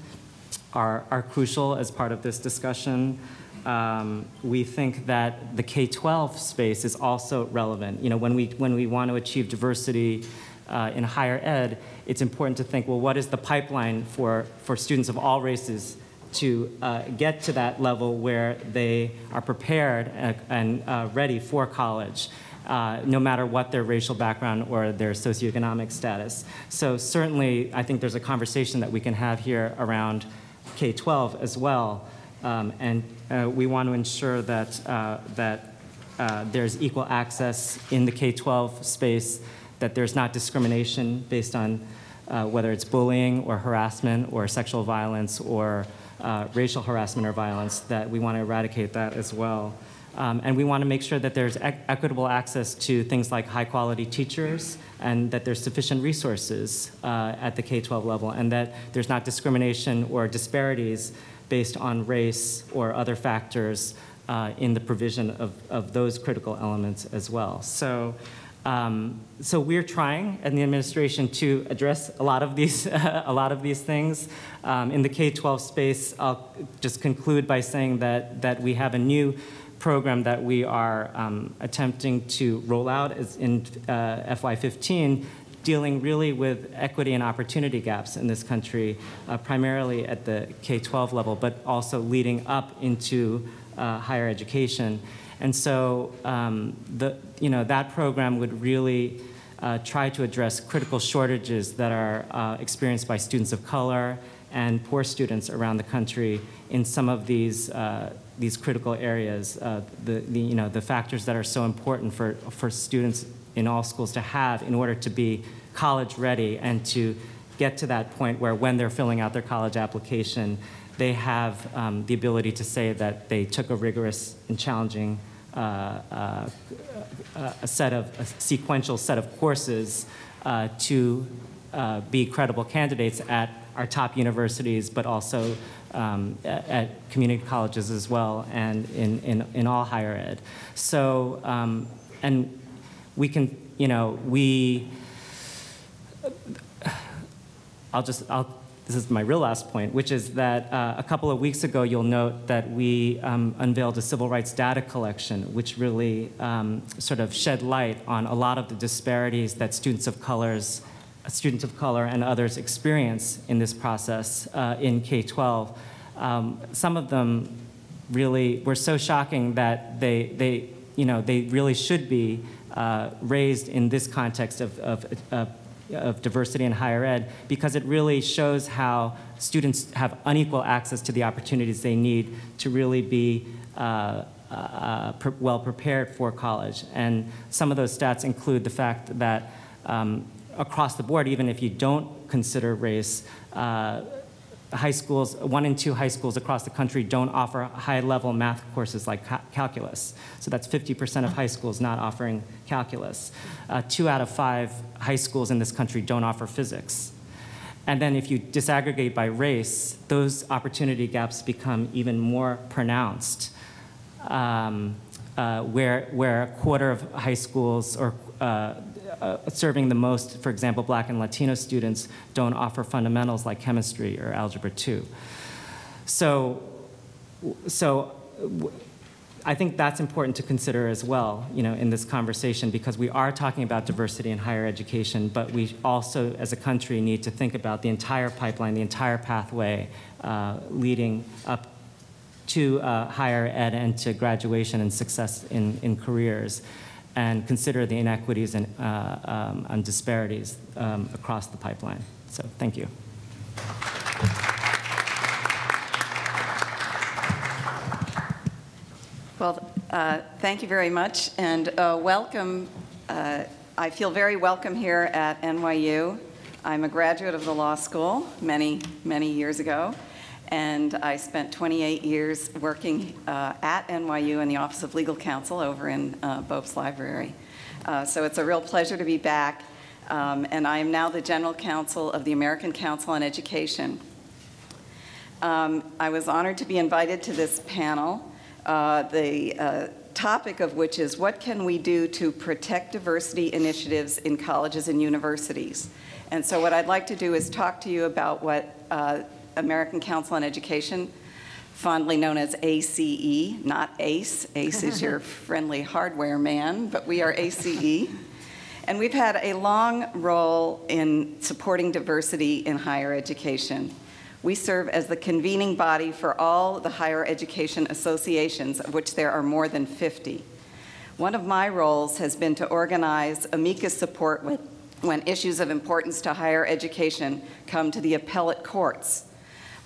are, are crucial as part of this discussion um, we think that the K-12 space is also relevant. You know, when we, when we want to achieve diversity uh, in higher ed, it's important to think, well, what is the pipeline for, for students of all races to uh, get to that level where they are prepared and, and uh, ready for college. Uh, no matter what their racial background or their socioeconomic status. So certainly, I think there's a conversation that we can have here around K-12 as well, um, and uh, we want to ensure that uh, that uh, there's equal access in the K-12 space, that there's not discrimination based on uh, whether it's bullying or harassment or sexual violence or uh, racial harassment or violence, that we want to eradicate that as well. Um, and we want to make sure that there's e equitable access to things like high quality teachers and that there's sufficient resources uh, at the K-12 level and that there's not discrimination or disparities based on race or other factors uh, in the provision of, of those critical elements as well. So, um, so we're trying in the administration to address a lot of these, a lot of these things. Um, in the K-12 space, I'll just conclude by saying that, that we have a new program that we are um, attempting to roll out is in uh, FY15, dealing really with equity and opportunity gaps in this country, uh, primarily at the K-12 level, but also leading up into uh, higher education. And so um, the, you know, that program would really uh, try to address critical shortages that are uh, experienced by students of color and poor students around the country in some of these uh, these critical areas, uh, the, the, you know, the factors that are so important for, for students in all schools to have in order to be college ready and to get to that point where when they're filling out their college application, they have um, the ability to say that they took a rigorous and challenging uh, uh, a set of a sequential set of courses uh, to uh, be credible candidates at our top universities, but also um, at, at, community colleges as well and in, in, in all higher ed. So, um, and we can, you know, we, I'll just, I'll, this is my real last point, which is that uh, a couple of weeks ago, you'll note that we um, unveiled a civil rights data collection, which really um, sort of shed light on a lot of the disparities that students of colors students of color and others experience in this process uh, in K-12. Um, some of them really were so shocking that they, they, you know, they really should be uh, raised in this context of, of, of, of diversity in higher ed because it really shows how students have unequal access to the opportunities they need to really be uh, uh, pre well prepared for college. And some of those stats include the fact that um, across the board, even if you don't consider race, uh, high schools, one in two high schools across the country don't offer high-level math courses like ca calculus. So that's 50% of high schools not offering calculus. Uh, two out of five high schools in this country don't offer physics. And then if you disaggregate by race, those opportunity gaps become even more pronounced. Um, uh, where, where a quarter of high schools or uh, uh, serving the most, for example, black and Latino students don't offer fundamentals like chemistry or algebra 2. So, so I think that's important to consider as well, you know, in this conversation because we are talking about diversity in higher education, but we also, as a country, need to think about the entire pipeline, the entire pathway uh, leading up to uh, higher ed and to graduation and success in, in careers and consider the inequities and, uh, um, and disparities um, across the pipeline. So thank you. Well, uh, thank you very much, and uh, welcome. Uh, I feel very welcome here at NYU. I'm a graduate of the law school many, many years ago, and I spent 28 years working uh, at NYU in the Office of Legal Counsel over in uh, Bobst Library. Uh, so it's a real pleasure to be back, um, and I am now the General Counsel of the American Council on Education. Um, I was honored to be invited to this panel, uh, the uh, topic of which is what can we do to protect diversity initiatives in colleges and universities? And so what I'd like to do is talk to you about what uh, American Council on Education, fondly known as ACE, not ACE. ACE is your friendly hardware man, but we are ACE. And we've had a long role in supporting diversity in higher education. We serve as the convening body for all the higher education associations, of which there are more than 50. One of my roles has been to organize amicus support with, when issues of importance to higher education come to the appellate courts.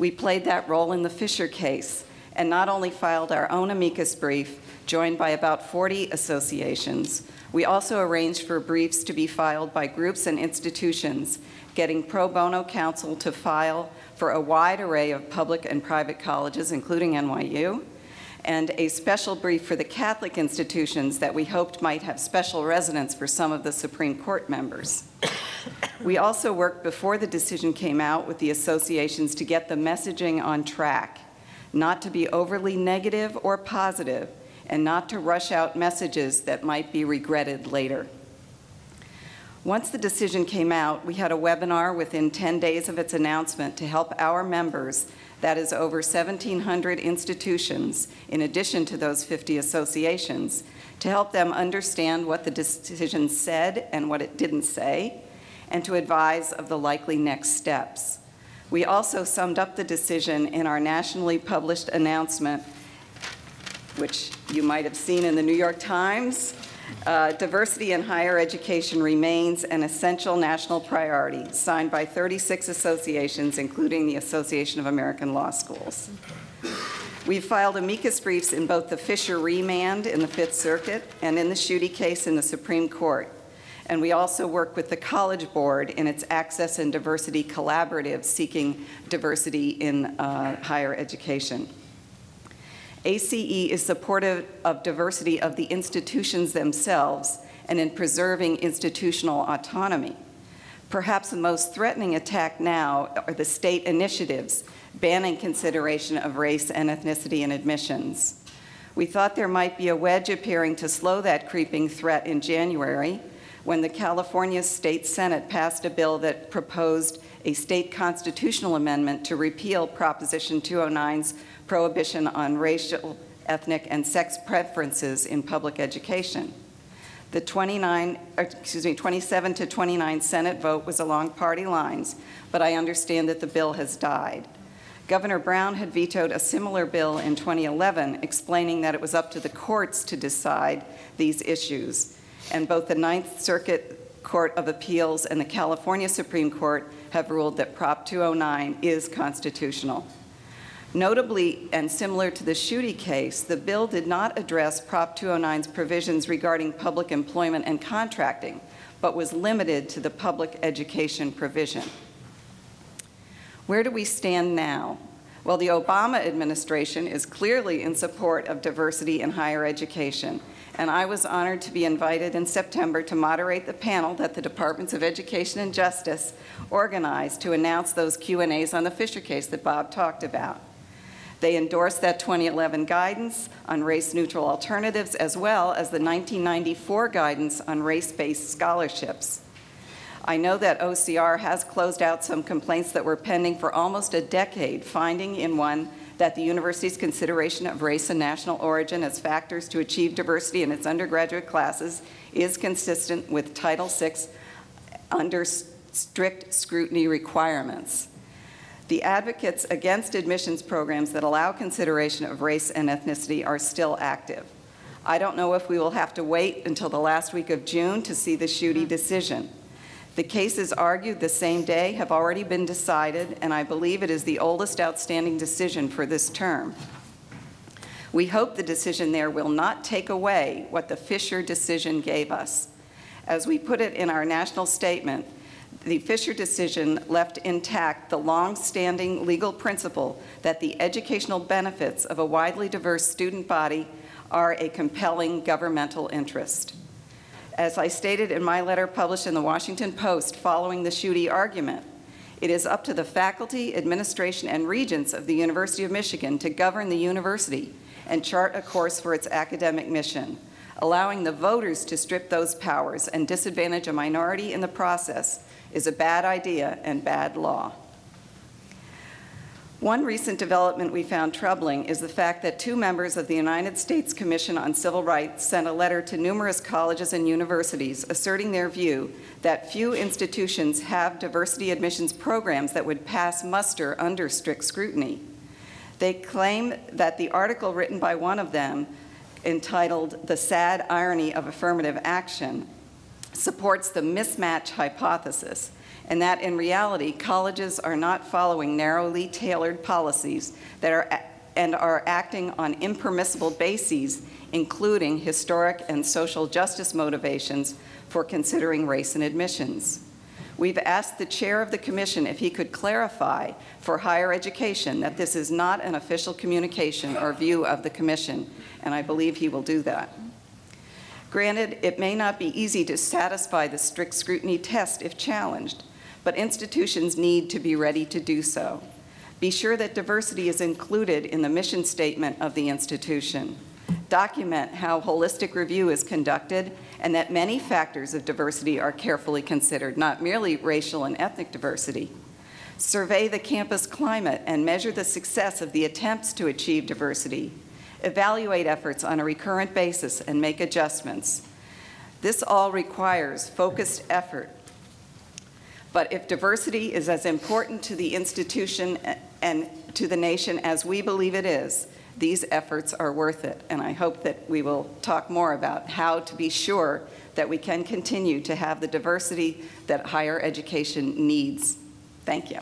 We played that role in the Fisher case and not only filed our own amicus brief, joined by about 40 associations, we also arranged for briefs to be filed by groups and institutions, getting pro bono counsel to file for a wide array of public and private colleges, including NYU, and a special brief for the Catholic institutions that we hoped might have special resonance for some of the Supreme Court members. we also worked before the decision came out with the associations to get the messaging on track, not to be overly negative or positive, and not to rush out messages that might be regretted later. Once the decision came out, we had a webinar within 10 days of its announcement to help our members, that is over 1,700 institutions, in addition to those 50 associations, to help them understand what the decision said and what it didn't say, and to advise of the likely next steps. We also summed up the decision in our nationally published announcement which you might have seen in the New York Times, uh, diversity in higher education remains an essential national priority, signed by 36 associations, including the Association of American Law Schools. We've filed amicus briefs in both the Fisher remand in the Fifth Circuit and in the Schuette case in the Supreme Court. And we also work with the College Board in its Access and Diversity Collaborative seeking diversity in uh, higher education. ACE is supportive of diversity of the institutions themselves and in preserving institutional autonomy. Perhaps the most threatening attack now are the state initiatives banning consideration of race and ethnicity in admissions. We thought there might be a wedge appearing to slow that creeping threat in January when the California State Senate passed a bill that proposed a state constitutional amendment to repeal Proposition 209's prohibition on racial, ethnic, and sex preferences in public education. The 29, er, excuse me, 27 to 29 Senate vote was along party lines, but I understand that the bill has died. Governor Brown had vetoed a similar bill in 2011, explaining that it was up to the courts to decide these issues. And both the Ninth Circuit Court of Appeals and the California Supreme Court have ruled that Prop 209 is constitutional. Notably, and similar to the Schuette case, the bill did not address Prop 209's provisions regarding public employment and contracting, but was limited to the public education provision. Where do we stand now? Well, the Obama administration is clearly in support of diversity in higher education, and I was honored to be invited in September to moderate the panel that the Departments of Education and Justice organized to announce those Q&As on the Fisher case that Bob talked about. They endorsed that 2011 guidance on race-neutral alternatives as well as the 1994 guidance on race-based scholarships. I know that OCR has closed out some complaints that were pending for almost a decade, finding in one that the university's consideration of race and national origin as factors to achieve diversity in its undergraduate classes is consistent with Title VI under strict scrutiny requirements. The advocates against admissions programs that allow consideration of race and ethnicity are still active. I don't know if we will have to wait until the last week of June to see the Schuette mm-hmm. decision. The cases argued the same day have already been decided, and I believe it is the oldest outstanding decision for this term. We hope the decision there will not take away what the Fisher decision gave us. As we put it in our national statement, the Fisher decision left intact the long-standing legal principle that the educational benefits of a widely diverse student body are a compelling governmental interest. As I stated in my letter published in the Washington Post following the Schuette argument, it is up to the faculty, administration, and regents of the University of Michigan to govern the university and chart a course for its academic mission. Allowing the voters to strip those powers and disadvantage a minority in the process is a bad idea and bad law. One recent development we found troubling is the fact that two members of the United States Commission on Civil Rights sent a letter to numerous colleges and universities asserting their view that few institutions have diversity admissions programs that would pass muster under strict scrutiny. They claim that the article written by one of them, entitled The Sad Irony of Affirmative Action, supports the mismatch hypothesis and that in reality, colleges are not following narrowly tailored policies that are and are acting on impermissible bases, including historic and social justice motivations for considering race in admissions. We've asked the chair of the commission if he could clarify for higher education that this is not an official communication or view of the commission, and I believe he will do that. Granted, it may not be easy to satisfy the strict scrutiny test if challenged, but institutions need to be ready to do so. Be sure that diversity is included in the mission statement of the institution. Document how holistic review is conducted and that many factors of diversity are carefully considered, not merely racial and ethnic diversity. Survey the campus climate and measure the success of the attempts to achieve diversity. Evaluate efforts on a recurrent basis and make adjustments. This all requires focused effort but if diversity is as important to the institution and to the nation as we believe it is, these efforts are worth it. And I hope that we will talk more about how to be sure that we can continue to have the diversity that higher education needs. Thank you.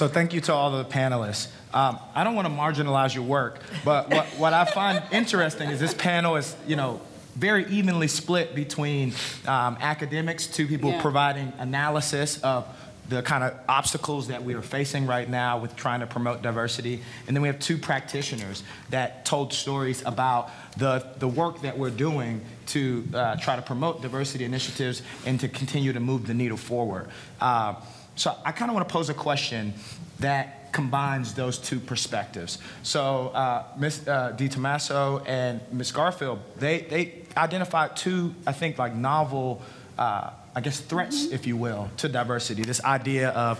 So thank you to all the panelists. Um, I don't want to marginalize your work, but what, what I find interesting is this panel is, you know, very evenly split between um, academics, two people yeah. providing analysis of the kind of obstacles that we are facing right now with trying to promote diversity. And then we have two practitioners that told stories about the, the work that we're doing to uh, try to promote diversity initiatives and to continue to move the needle forward. Uh, so I kind of want to pose a question that combines those two perspectives. So uh, Ms. Uh, DiTomaso and Ms. Garfield, they, they identified two, I think, like novel, uh, I guess, threats, mm-hmm. if you will, to diversity. This idea of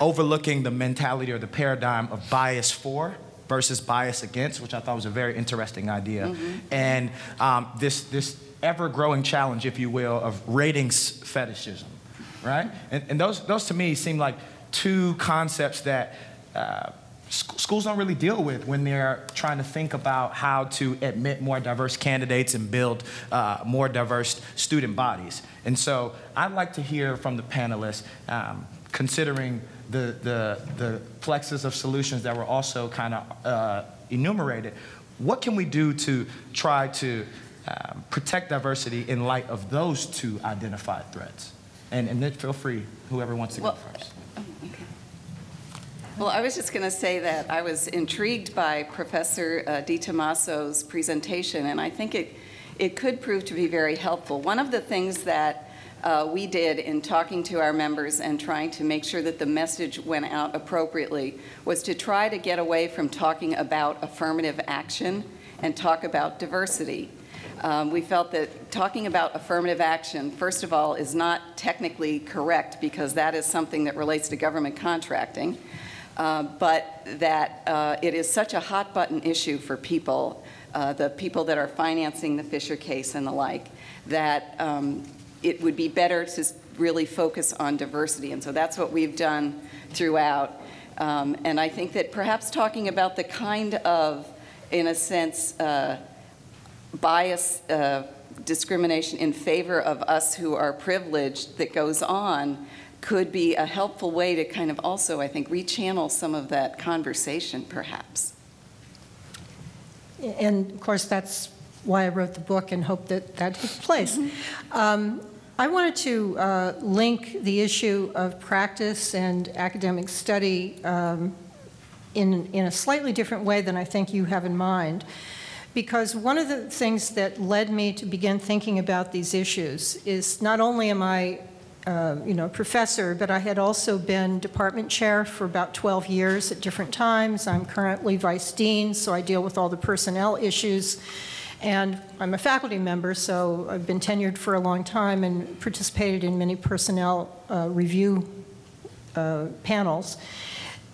overlooking the mentality or the paradigm of bias for versus bias against, which I thought was a very interesting idea. Mm-hmm. And um, this, this ever-growing challenge, if you will, of ratings fetishism, right? And, and those, those to me seem like two concepts that uh, schools don't really deal with when they're trying to think about how to admit more diverse candidates and build uh, more diverse student bodies. And so I'd like to hear from the panelists, um, considering the, the, the plexus of solutions that were also kind of uh, enumerated, what can we do to try to um, protect diversity in light of those two identified threats? And, and then feel free, whoever wants to well, go first. Well, I was just going to say that I was intrigued by Professor uh, DiTomaso's presentation, and I think it, it could prove to be very helpful. One of the things that uh, we did in talking to our members and trying to make sure that the message went out appropriately was to try to get away from talking about affirmative action and talk about diversity. Um, we felt that talking about affirmative action, first of all, is not technically correct because that is something that relates to government contracting. Uh, but that uh, it is such a hot button issue for people, uh, the people that are financing the Fisher case and the like, that um, it would be better to really focus on diversity. And so that's what we've done throughout. Um, and I think that perhaps talking about the kind of, in a sense, uh, bias uh, discrimination in favor of us who are privileged that goes on could be a helpful way to kind of also, I think, rechannel some of that conversation, perhaps. And of course, that's why I wrote the book and hope that that takes place. Mm-hmm. Um, I wanted to uh, link the issue of practice and academic study um, in, in a slightly different way than I think you have in mind. Because one of the things that led me to begin thinking about these issues is not only am I uh, you know, professor, but I had also been department chair for about 12 years at different times. I'm currently vice dean, so I deal with all the personnel issues. And I'm a faculty member, so I've been tenured for a long time and participated in many personnel uh, review uh, panels.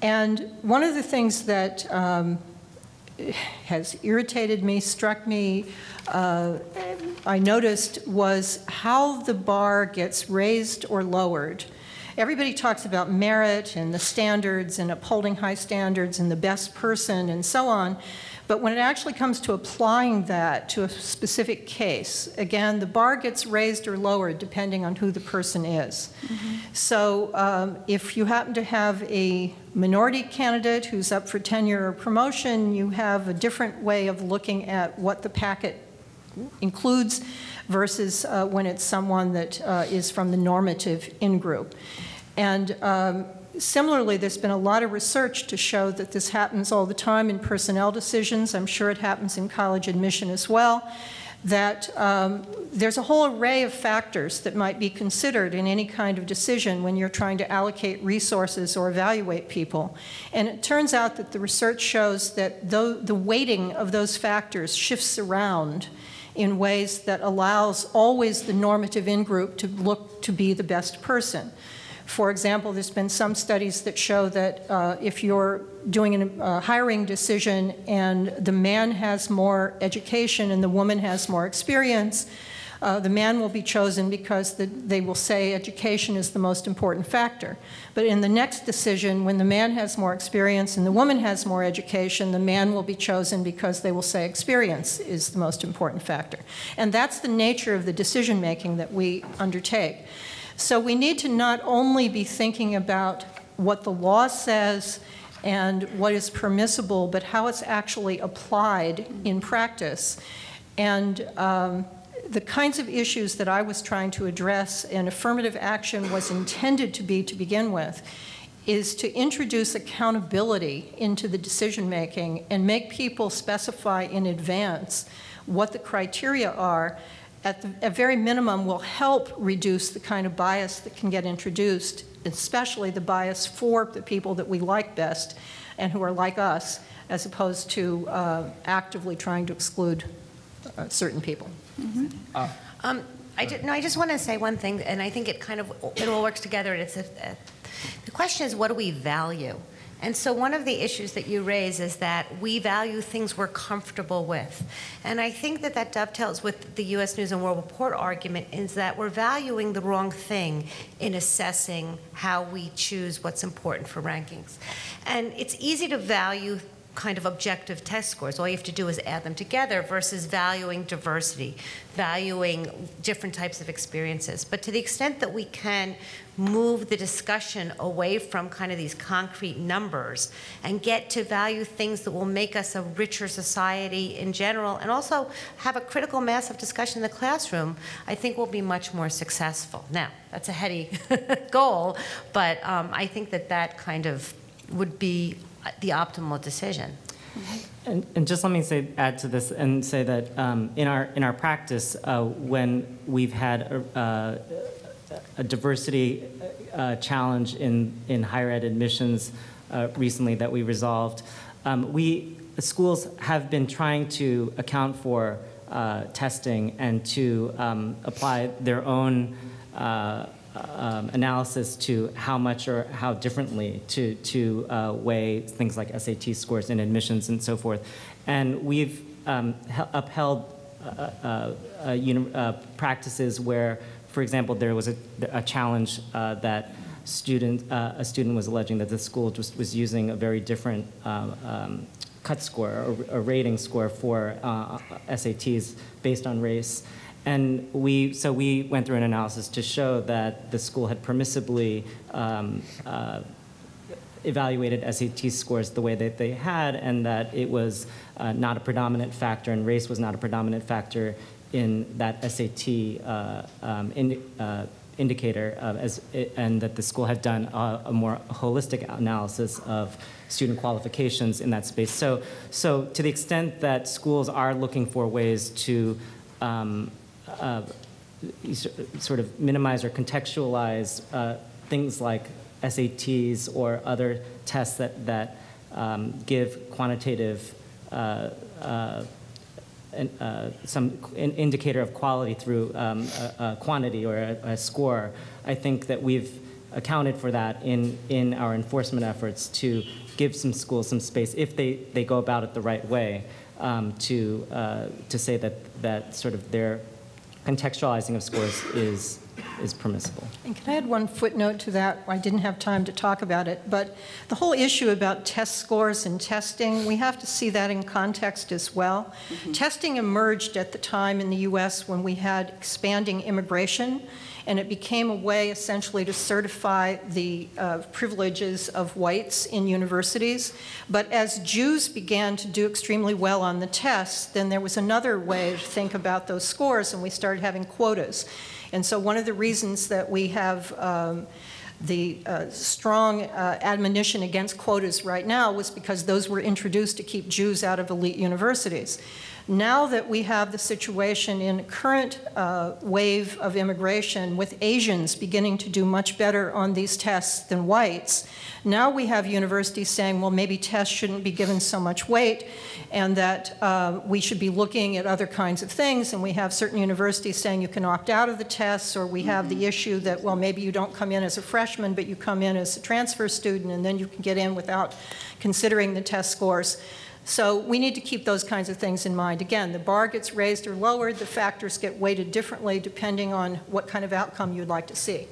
And one of the things that um, has irritated me, struck me, uh, I noticed was how the bar gets raised or lowered. Everybody talks about merit and the standards and upholding high standards and the best person and so on. But when it actually comes to applying that to a specific case, again, the bar gets raised or lowered depending on who the person is. Mm -hmm. So um, if you happen to have a minority candidate who's up for tenure or promotion, you have a different way of looking at what the packet includes versus uh, when it's someone that uh, is from the normative in-group. And um, Similarly, there's been a lot of research to show that this happens all the time in personnel decisions. I'm sure it happens in college admission as well. That um, there's a whole array of factors that might be considered in any kind of decision when you're trying to allocate resources or evaluate people. And it turns out that the research shows that the weighting of those factors shifts around in ways that allows always the normative in-group to look to be the best person. For example, there's been some studies that show that uh, if you're doing a uh, hiring decision and the man has more education and the woman has more experience, uh, the man will be chosen because the, they will say education is the most important factor. But in the next decision, when the man has more experience and the woman has more education, the man will be chosen because they will say experience is the most important factor. And that's the nature of the decision making that we undertake. So we need to not only be thinking about what the law says and what is permissible, but how it's actually applied in practice. And um, the kinds of issues that I was trying to address and affirmative action was intended to be to begin with is to introduce accountability into the decision making and make people specify in advance what the criteria are at the at very minimum, will help reduce the kind of bias that can get introduced, especially the bias for the people that we like best and who are like us, as opposed to uh, actively trying to exclude uh, certain people. Mm -hmm. uh, um, I, just, no, I just want to say one thing, and I think it kind of it all works together. It's a, a, the question is, what do we value? And so one of the issues that you raise is that we value things we're comfortable with. And I think that that dovetails with the U.S. News and World Report argument is that we're valuing the wrong thing in assessing how we choose what's important for rankings. And it's easy to value kind of objective test scores. All you have to do is add them together versus valuing diversity, valuing different types of experiences. But to the extent that we can move the discussion away from kind of these concrete numbers and get to value things that will make us a richer society in general and also have a critical mass of discussion in the classroom, I think we'll be much more successful. Now, that's a heady goal, but um, I think that that kind of would be the optimal decision. And, and, just let me say, add to this and say that um, in our in our practice, uh, when we've had uh, a diversity uh, challenge in in higher ed admissions uh, recently that we resolved, um, we schools have been trying to account for uh, testing and to um, apply their own uh, um, analysis to how much or how differently to, to uh, weigh things like SAT scores in admissions and so forth. And we've um, upheld uh, uh, uh, uh, practices where, for example, there was a, a challenge uh, that student, a student was alleging that the school just was using a very different um, um cut score or a rating score for SATs based on race. And we, so we went through an analysis to show that the school had permissibly um, uh, evaluated SAT scores the way that they had, and that it was uh, not a predominant factor, and race was not a predominant factor in that SAT uh, um, in, uh, indicator, as and that the school had done a, a, more holistic analysis of student qualifications in that space. So, so to the extent that schools are looking for ways to um, uh, sort of minimize or contextualize uh, things like SATs or other tests that, that um, give quantitative uh, uh, uh some in indicator of quality through um, a, a, quantity or a, a, score. I think that we've accounted for that in, in our enforcement efforts to give some schools some space if they, they go about it the right way um, to, uh, to say that, that sort of their contextualizing of scores is, is permissible. And can I add one footnote to that? I didn't have time to talk about it, but the whole issue about test scores and testing, we have to see that in context as well. Testing emerged at the time in the U.S. when we had expanding immigration, and it became a way essentially to certify the uh, privileges of whites in universities. But as Jews began to do extremely well on the tests, then there was another way to think about those scores, and we started having quotas. And so one of the reasons that we have um, the uh, strong uh, admonition against quotas right now was because those were introduced to keep Jews out of elite universities. Now that we have the situation in current uh, wave of immigration with Asians beginning to do much better on these tests than whites, now we have universities saying, well, maybe tests shouldn't be given so much weight and that uh, we should be looking at other kinds of things. And we have certain universities saying you can opt out of the tests, or we have the issue that, well, maybe you don't come in as a freshman, but you come in as a transfer student, and then you can get in without considering the test scores. So we need to keep those kinds of things in mind. Again, the bar gets raised or lowered, the factors get weighted differently depending on what kind of outcome you'd like to see.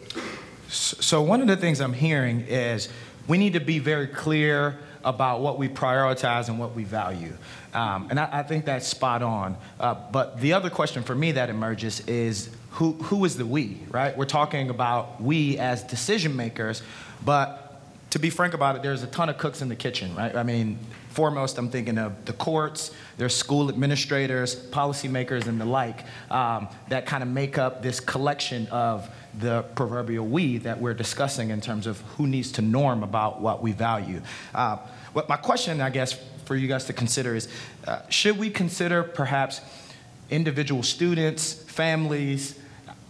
So one of the things I'm hearing is we need to be very clear about what we prioritize and what we value. Um, and I, I, think that's spot on. Uh, but the other question for me that emerges is who, who is the we, right? We're talking about we as decision makers, but to be frank about it, there's a ton of cooks in the kitchen, right? I mean, Foremost, I'm thinking of the courts, there's school administrators, policymakers, and the like um, that kind of make up this collection of the proverbial we that we're discussing in terms of who needs to norm about what we value. Uh, what my question, I guess, for you guys to consider is uh, should we consider perhaps individual students, families,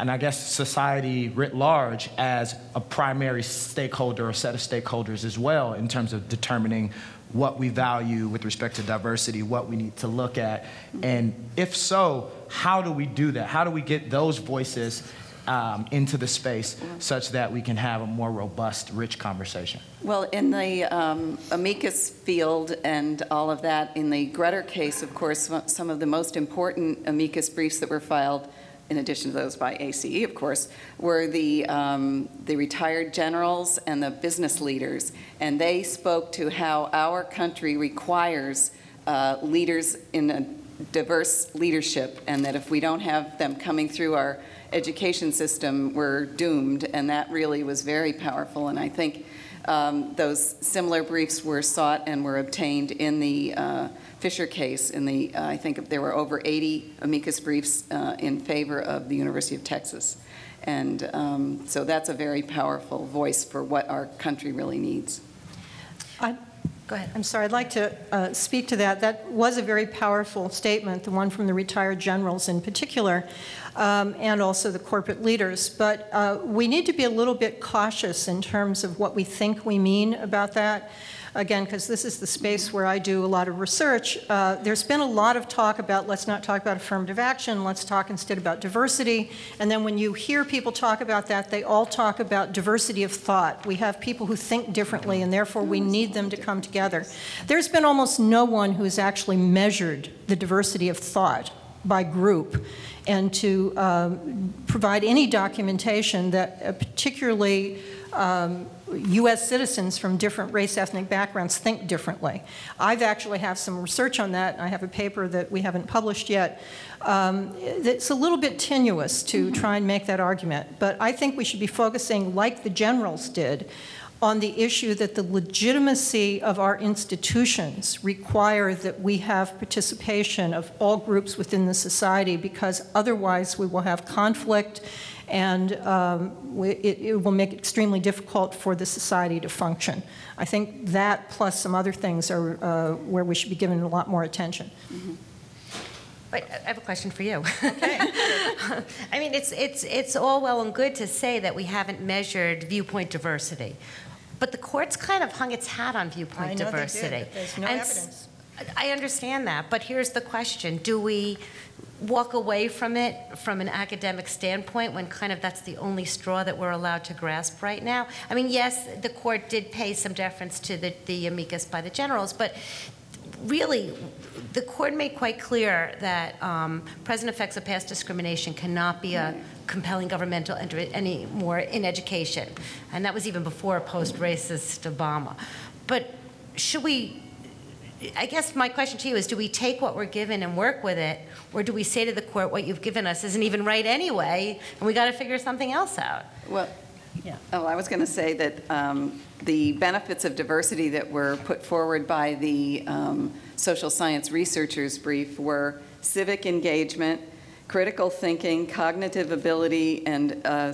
and I guess society writ large as a primary stakeholder or set of stakeholders as well in terms of determining what we value with respect to diversity, what we need to look at, and if so, how do we do that? How do we get those voices um, into the space such that we can have a more robust, rich conversation? Well, in the um, amicus field and all of that, in the Grutter case, of course, some of the most important amicus briefs that were filed in addition to those by ACE, of course, were the, um, the retired generals and the business leaders. And they spoke to how our country requires uh, leaders in a diverse leadership, and that if we don't have them coming through our education system, we're doomed. And that really was very powerful. And I think um, those similar briefs were sought and were obtained in the uh, Fisher case. In the, uh, I think there were over 80 amicus briefs uh, in favor of the University of Texas. And um, so that's a very powerful voice for what our country really needs. I, Go ahead. I'm sorry, I'd like to uh, speak to that. That was a very powerful statement, the one from the retired generals in particular, um, and also the corporate leaders. But uh, we need to be a little bit cautious in terms of what we think we mean about that again, because this is the space where I do a lot of research, uh, there's been a lot of talk about let's not talk about affirmative action, let's talk instead about diversity. And then when you hear people talk about that, they all talk about diversity of thought. We have people who think differently, and therefore we need them to come together. There's been almost no one who has actually measured the diversity of thought by group and to um, provide any documentation that uh, particularly um, U.S. citizens from different race ethnic backgrounds think differently. I've actually have some research on that. I have a paper that we haven't published yet. Um, it's a little bit tenuous to try and make that argument, but I think we should be focusing, like the generals did, on the issue that the legitimacy of our institutions require that we have participation of all groups within the society because otherwise we will have conflict and um, it, it, will make it extremely difficult for the society to function. I think that plus some other things are uh, where we should be given a lot more attention. Mm -hmm. Wait, I have a question for you. Okay. I mean, it's, it's, it's all well and good to say that we haven't measured viewpoint diversity, but the court's kind of hung its hat on viewpoint diversity. There's no and evidence. I understand that, but here's the question. Do we walk away from it from an academic standpoint when kind of that's the only straw that we're allowed to grasp right now? I mean, yes, the court did pay some deference to the, the amicus by the generals, but really, the court made quite clear that um, present effects of past discrimination cannot be a compelling governmental interest anymore in education. And that was even before post-racist Obama. But should we, I guess my question to you is, do we take what we're given and work with it, or do we say to the court, what you've given us isn't even right anyway, and we got to figure something else out? Well, Yeah. oh, I was going to say that um, the benefits of diversity that were put forward by the um, social science researchers brief were civic engagement, critical thinking, cognitive ability, and uh,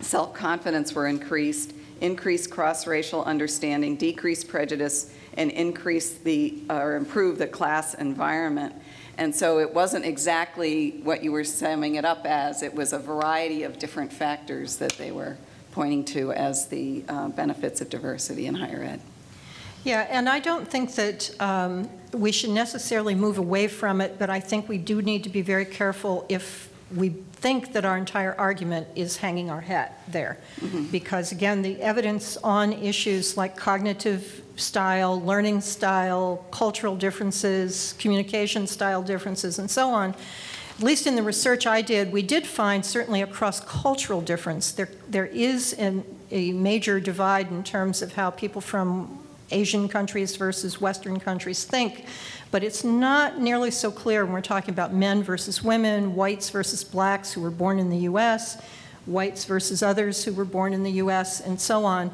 self-confidence were increased, increased cross-racial understanding, decreased prejudice, and increased the, or improved the class environment. And so it wasn't exactly what you were summing it up as. It was a variety of different factors that they were pointing to as the uh, benefits of diversity in higher ed. Yeah, and I don't think that um, we should necessarily move away from it, but I think we do need to be very careful if we think that our entire argument is hanging our hat there. Because again, the evidence on issues like cognitive style, learning style, cultural differences, communication style differences, and so on, at least in the research I did, we did find certainly a cross-cultural difference. There, there is an, a major divide in terms of how people from Asian countries versus Western countries think, but it's not nearly so clear when we're talking about men versus women, whites versus blacks who were born in the U.S., whites versus others who were born in the U.S., and so on.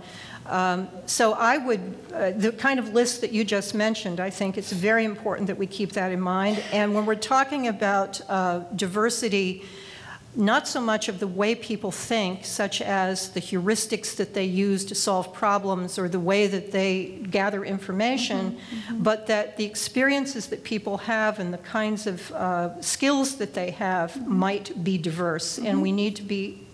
Um, so I would, uh, the kind of list that you just mentioned, I think it's very important that we keep that in mind. And when we're talking about uh, diversity, not so much of the way people think, such as the heuristics that they use to solve problems or the way that they gather information, but that the experiences that people have and the kinds of uh, skills that they have might be diverse. And we need to be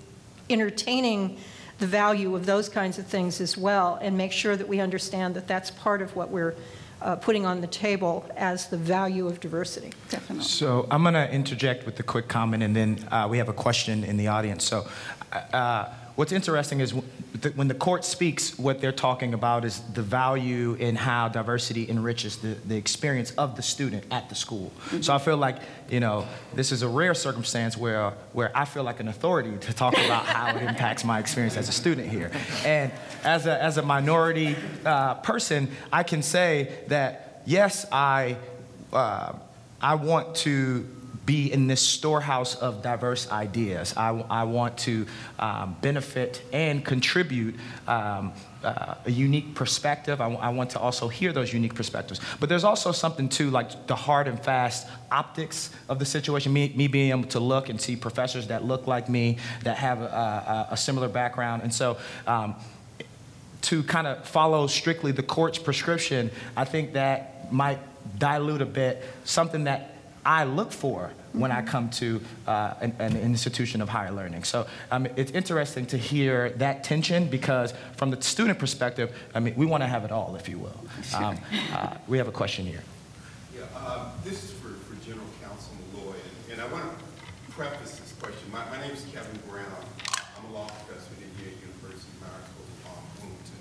entertaining the value of those kinds of things as well and make sure that we understand that that's part of what we're uh, putting on the table as the value of diversity. Definitely. So I'm going to interject with a quick comment, and then uh, we have a question in the audience. So uh, what's interesting is when the court speaks, what they're talking about is the value in how diversity enriches the, the experience of the student at the school. So I feel like, you know, this is a rare circumstance where, where I feel like an authority to talk about how it impacts my experience as a student here. And as a, as a minority uh, person, I can say that, yes, I, uh, I want to be in this storehouse of diverse ideas. I, I want to um, benefit and contribute um, uh, a unique perspective. I, I want to also hear those unique perspectives. But there's also something too, like the hard and fast optics of the situation. Me, me being able to look and see professors that look like me, that have a, a, a similar background. And so, um, to kind of follow strictly the court's prescription, I think that might dilute a bit something that I look for when I come to uh, an, an, institution of higher learning. So um, it's interesting to hear that tension because from the student perspective, I mean, we want to have it all, if you will. Um, uh, we have a question here. Yeah, um, this is for, for General Counsel Meloy, and, and I want to preface this question. My, my name is Kevin Brown. I'm a law professor at Indiana University, Maurer School of Law in Bloomington.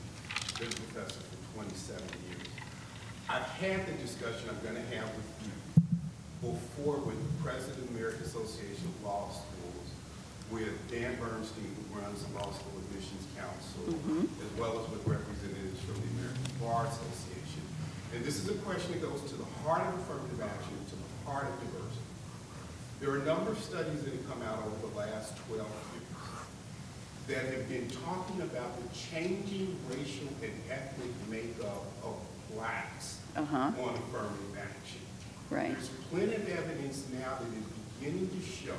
Been a professor for 27 years. I've had the discussion I'm going to have with you before with the President of the American Association of Law Schools, with Dan Bernstine, who runs the Law School Admissions Council, as well as with representatives from the American Bar Association. And this is a question that goes to the heart of affirmative action, to the heart of diversity. There are a number of studies that have come out over the last 12 years that have been talking about the changing racial and ethnic makeup of blacks Uh-huh. on affirmative action. Right. There's plenty of evidence now that is beginning to show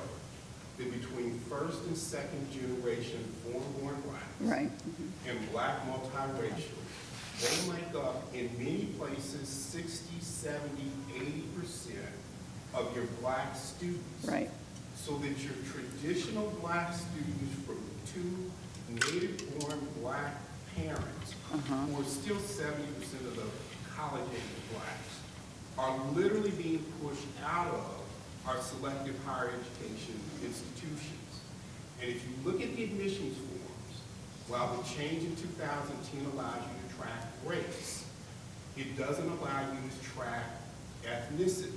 that between first and second generation foreign-born blacks Right. and black multiracial, they make up in many places 60, 70, 80 percent of your black students. Right. So that your traditional black students from two native-born black parents, Uh-huh. who are still 70 percent of the college-age blacks, are literally being pushed out of our selective higher education institutions. And if you look at the admissions forms, while the change in 2010 allows you to track race, it doesn't allow you to track ethnicity.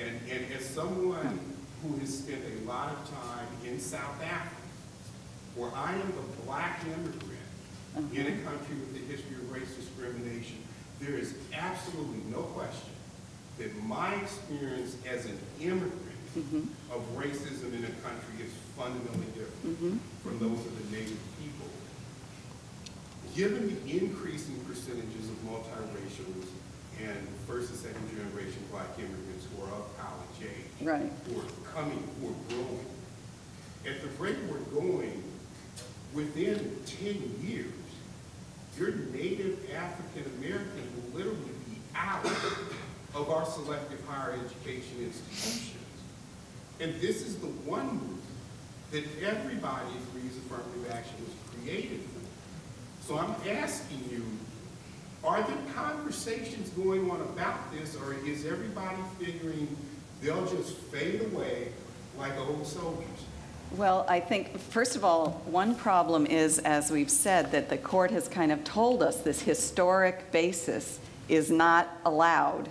And, and as someone who has spent a lot of time in South Africa, where I am the black immigrant in a country with a history of race discrimination, there is absolutely no question that my experience as an immigrant mm-hmm. of racism in a country is fundamentally different mm-hmm. from those of the native people. Given the increasing percentages of multiracials and first and second generation black immigrants who are of college age, Right. who are coming, who are growing, at the rate we're going, within 10 years, your native African American will literally be out of our selective higher education institutions. And this is the one movement that everybody agrees affirmative action was created for. So I'm asking you, are there conversations going on about this, or is everybody figuring they'll just fade away like old soldiers? Well, I think, first of all, one problem is, as we've said, that the court has kind of told us this historic basis is not allowed.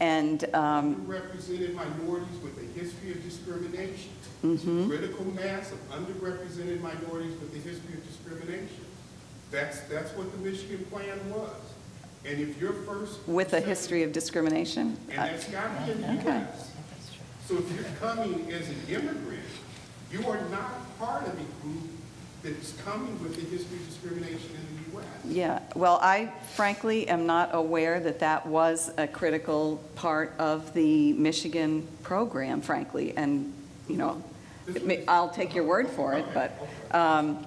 And, um, Underrepresented minorities with a history of discrimination. Mm-hmm. Critical mass of underrepresented minorities with a history of discrimination. That's, that's what the Michigan plan was. And if your first. with a history of discrimination. And that's got to be in the Okay. U.S. So if you're coming as an immigrant, you are not part of a group that's coming with a history of discrimination in. Yeah, well, I frankly am not aware that that was a critical part of the Michigan program, frankly, and, you know, I'll take your word for it, but, um,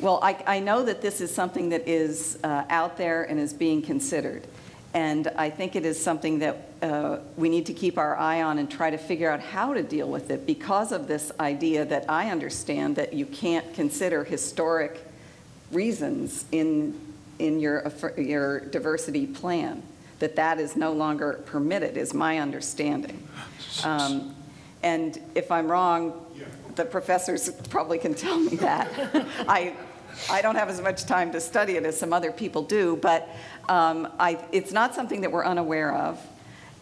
well, I, I know that this is something that is uh, out there and is being considered. And I think it is something that uh, we need to keep our eye on and try to figure out how to deal with it because of this idea that I understand that you can't consider historic reasons in, in your, your diversity plan, that that is no longer permitted, is my understanding. Um, And if I'm wrong, the professors probably can tell me that. I, I don't have as much time to study it as some other people do, but um, I, it's not something that we're unaware of.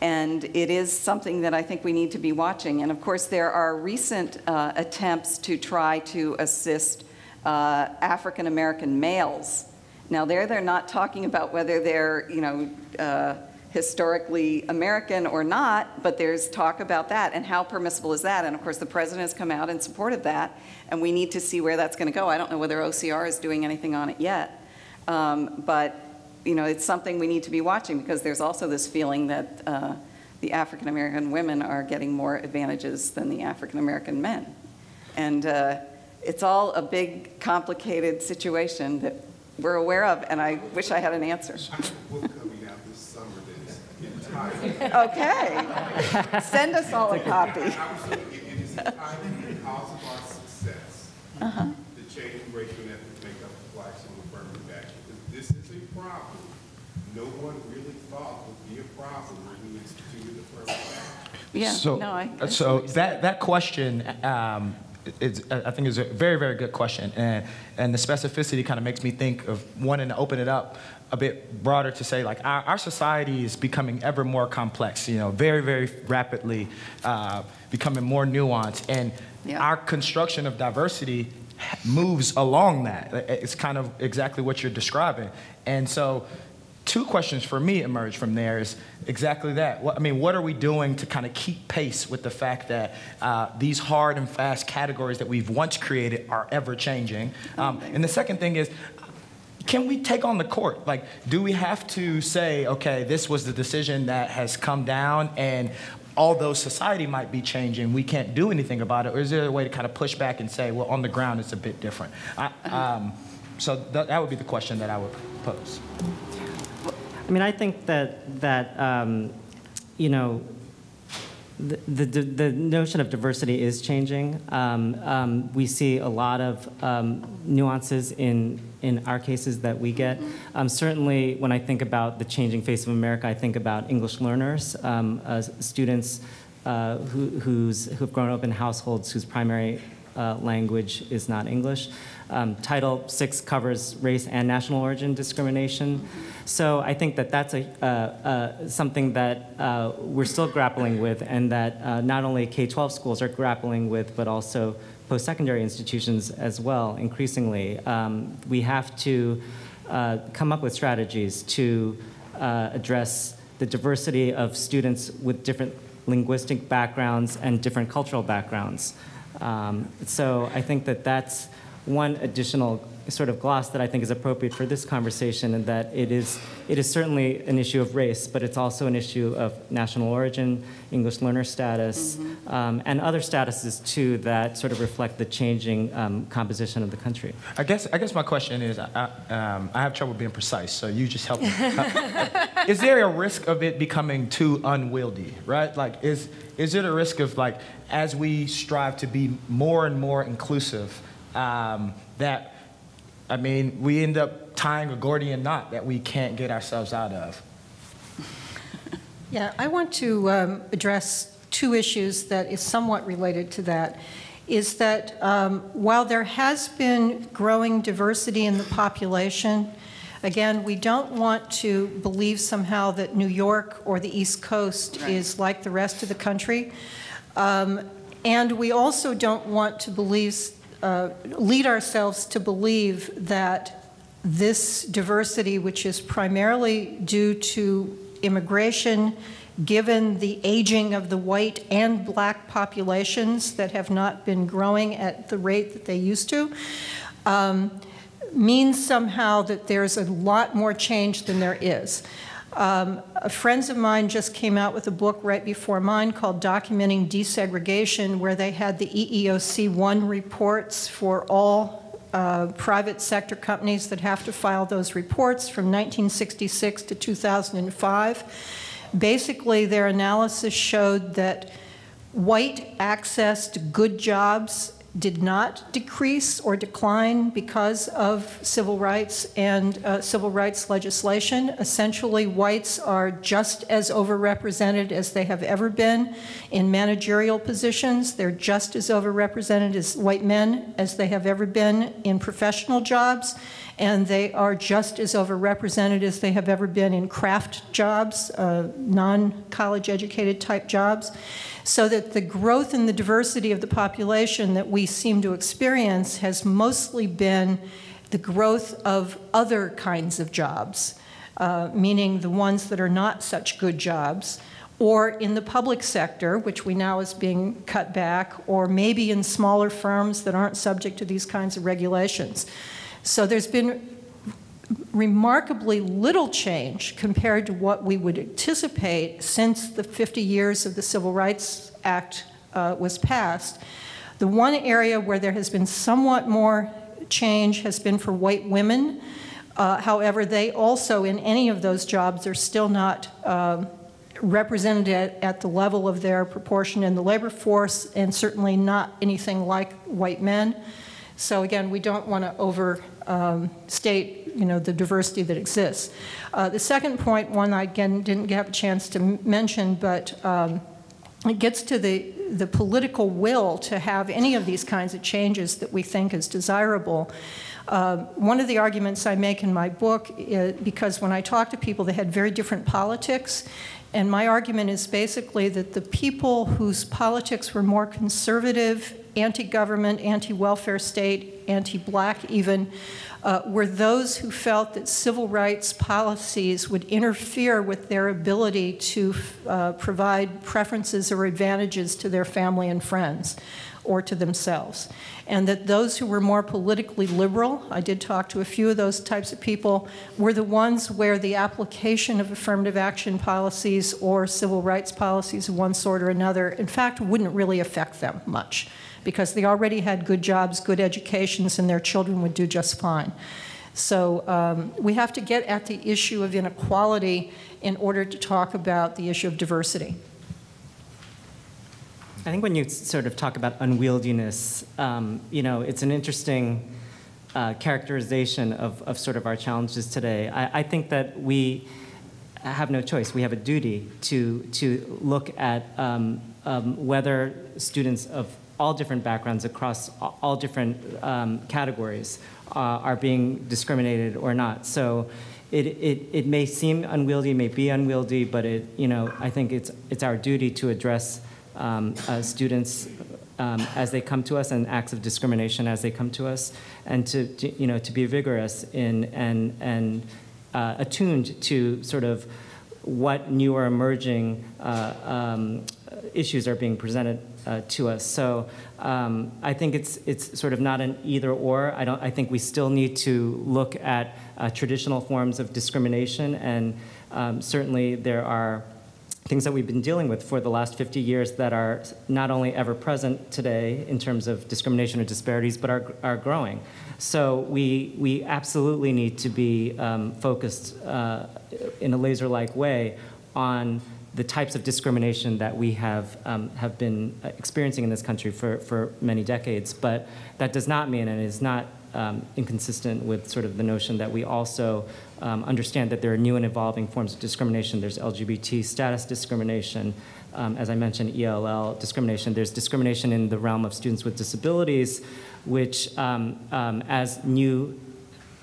And it is something that I think we need to be watching. And of course, there are recent uh, attempts to try to assist uh, African American males. Now, there they're not talking about whether they're, you know, uh, historically American or not, but there's talk about that and how permissible is that? And of course, the president has come out and supported that, and we need to see where that's going to go. I don't know whether OCR is doing anything on it yet, um, but you know, it's something we need to be watching because there's also this feeling that uh, the African American women are getting more advantages than the African American men, and uh, it's all a big, complicated situation that we're aware of, and I wish I had an answer. I have a book coming out this summer that is entitled Okay. Send us all a copy. I was thinking it it is entitled Because of Our Success. Uh-huh. The Changing Racial and Ethnic Makeup of Blacks on Affirmative Action. Because this is a problem no one really thought would be a problem when we instituted affirmative action. Yeah, So, no, I. I so that, that question um, is, I think is a very, very good question. And, and the specificity kind of makes me think of wanting to open it up a bit broader to say like our, our society is becoming ever more complex, you know, very, very rapidly uh, becoming more nuanced. And Yeah. our construction of diversity moves along that. It's kind of exactly what you're describing. And so two questions for me emerge from there is exactly that. What, I mean, what are we doing to kind of keep pace with the fact that uh, these hard and fast categories that we've once created are ever changing? Um, and the second thing is, can we take on the court? Like, do we have to say, okay, this was the decision that has come down and although society might be changing, we can't do anything about it? Or is there a way to kind of push back and say, well, on the ground, it's a bit different? I, um, so th- that would be the question that I would pose. I mean, I think that that um, you know the, the the notion of diversity is changing. Um, um, we see a lot of um, nuances in in our cases that we get. Um, certainly, when I think about the changing face of America, I think about English learners, um, uh, students uh, who, who's, who've grown up in households whose primary uh, language is not English. Um, Title VI covers race and national origin discrimination. So I think that that's a, uh, uh, something that uh, we're still grappling with and that uh, not only K-12 schools are grappling with, but also post-secondary institutions as well, increasingly. Um, we have to uh, come up with strategies to address the diversity of students with different linguistic backgrounds and different cultural backgrounds. Um, so I think that that's one additional sort of gloss that I think is appropriate for this conversation, and that it is, it is certainly an issue of race, but it's also an issue of national origin, English learner status, Mm-hmm. um, and other statuses too that sort of reflect the changing um, composition of the country. I guess I guess my question is, I, I, um, I have trouble being precise, so you just help me. Is there a risk of it becoming too unwieldy, right? Like, is is it a risk of like, as we strive to be more and more inclusive, um, that, I mean, we end up tying a Gordian knot that we can't get ourselves out of? Yeah, I want to um, address two issues that is somewhat related to that. Is that um, while there has been growing diversity in the population, again, we don't want to believe somehow that New York or the East Coast Right. is like the rest of the country. Um, and we also don't want to believe, uh, lead ourselves to believe that this diversity, which is primarily due to immigration, given the aging of the white and black populations that have not been growing at the rate that they used to, um, means somehow that there's a lot more change than there is. Um, friends of mine just came out with a book right before mine called Documenting Desegregation, where they had the EEOC 1 reports for all uh, private sector companies that have to file those reports from 1966 to 2005. Basically, their analysis showed that white accessed good jobs did not decrease or decline because of civil rights and uh, civil rights legislation. Essentially, whites are just as overrepresented as they have ever been in managerial positions. They're just as overrepresented as white men as they have ever been in professional jobs. And they are just as overrepresented as they have ever been in craft jobs, uh, non college educated type jobs so that the growth and the diversity of the population that we seem to experience has mostly been the growth of other kinds of jobs, uh, meaning the ones that are not such good jobs, or in the public sector, which we now is being cut back, or maybe in smaller firms that aren't subject to these kinds of regulations. So there's been remarkably little change compared to what we would anticipate since the 50 years of the Civil Rights Act uh, was passed. The one area where there has been somewhat more change has been for white women. Uh, however, they also, in any of those jobs, are still not um, represented at, at the level of their proportion in the labor force, and certainly not anything like white men. So again, we don't want to overstate, you know, the diversity that exists. Uh, the second point, one I again didn't have a chance to mention, but um, it gets to the the political will to have any of these kinds of changes that we think is desirable. Uh, one of the arguments I make in my book, is, because when I talk to people, they had very different politics, and my argument is basically that the people whose politics were more conservative, anti government, anti welfare state, anti black even, uh, were those who felt that civil rights policies would interfere with their ability to uh, provide preferences or advantages to their family and friends or to themselves. And that those who were more politically liberal, I did talk to a few of those types of people, were the ones where the application of affirmative action policies or civil rights policies of one sort or another, in fact, wouldn't really affect them much because they already had good jobs, good educations, and their children would do just fine. So um, we have to get at the issue of inequality in order to talk about the issue of diversity. I think when you sort of talk about unwieldiness, um, you know, it's an interesting uh, characterization of, of sort of our challenges today. I, I think that we have no choice. We have a duty to, to look at um, um, whether students of all different backgrounds across all different um, categories uh, are being discriminated or not. So it, it, it may seem unwieldy, may be unwieldy, but it, you know, I think it's, it's our duty to address um, uh, students um, as they come to us and acts of discrimination as they come to us, and to, to you know to be vigorous in and and uh, attuned to sort of what new or emerging uh, um, issues are being presented uh, to us. So um, I think it's it's sort of not an either or. I don't. I think we still need to look at uh, traditional forms of discrimination, and um, certainly there are things that we've been dealing with for the last 50 years that are not only ever present today in terms of discrimination or disparities, but are, are growing. So we, we absolutely need to be um, focused uh, in a laser-like way on the types of discrimination that we have, um, have been experiencing in this country for, for many decades. But that does not mean, and is not um, inconsistent with sort of the notion that we also um, understand that there are new and evolving forms of discrimination. There's LGBT status discrimination, um, as I mentioned, ELL discrimination. There's discrimination in the realm of students with disabilities, which um, um, as new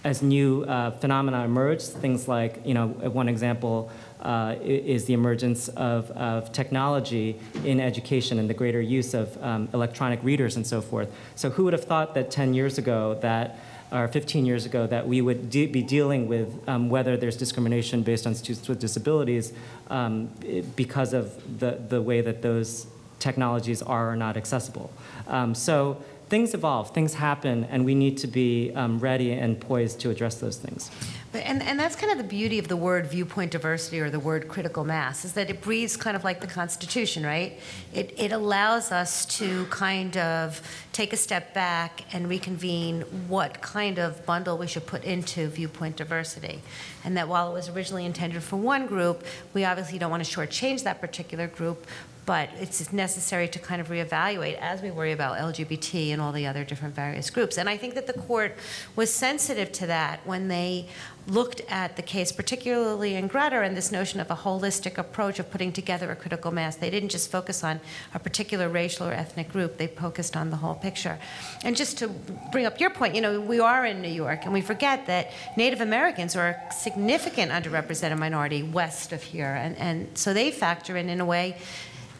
as new uh, phenomena emerge, things like, you know, one example uh, is the emergence of, of, technology in education and the greater use of um, electronic readers and so forth. So who would have thought that 10 years ago that or 15 years ago that we would de be dealing with um, whether there's discrimination based on students with disabilities um, because of the, the way that those technologies are or not accessible. Um, so things evolve, things happen, and we need to be um, ready and poised to address those things. And, and that's kind of the beauty of the word viewpoint diversity or the word critical mass, is that it breathes kind of like the Constitution, right? It, it allows us to kind of take a step back and reconvene what kind of bundle we should put into viewpoint diversity. And that while it was originally intended for one group, we obviously don't want to shortchange that particular group, but it's necessary to kind of reevaluate as we worry about LGBT and all the other different various groups. And I think that the court was sensitive to that when they looked at the case, particularly in Grutter, and this notion of a holistic approach of putting together a critical mass. They didn't just focus on a particular racial or ethnic group, they focused on the whole picture. And just to bring up your point, you know, we are in New York, and we forget that Native Americans are a significant underrepresented minority west of here, and, and so they factor in in a way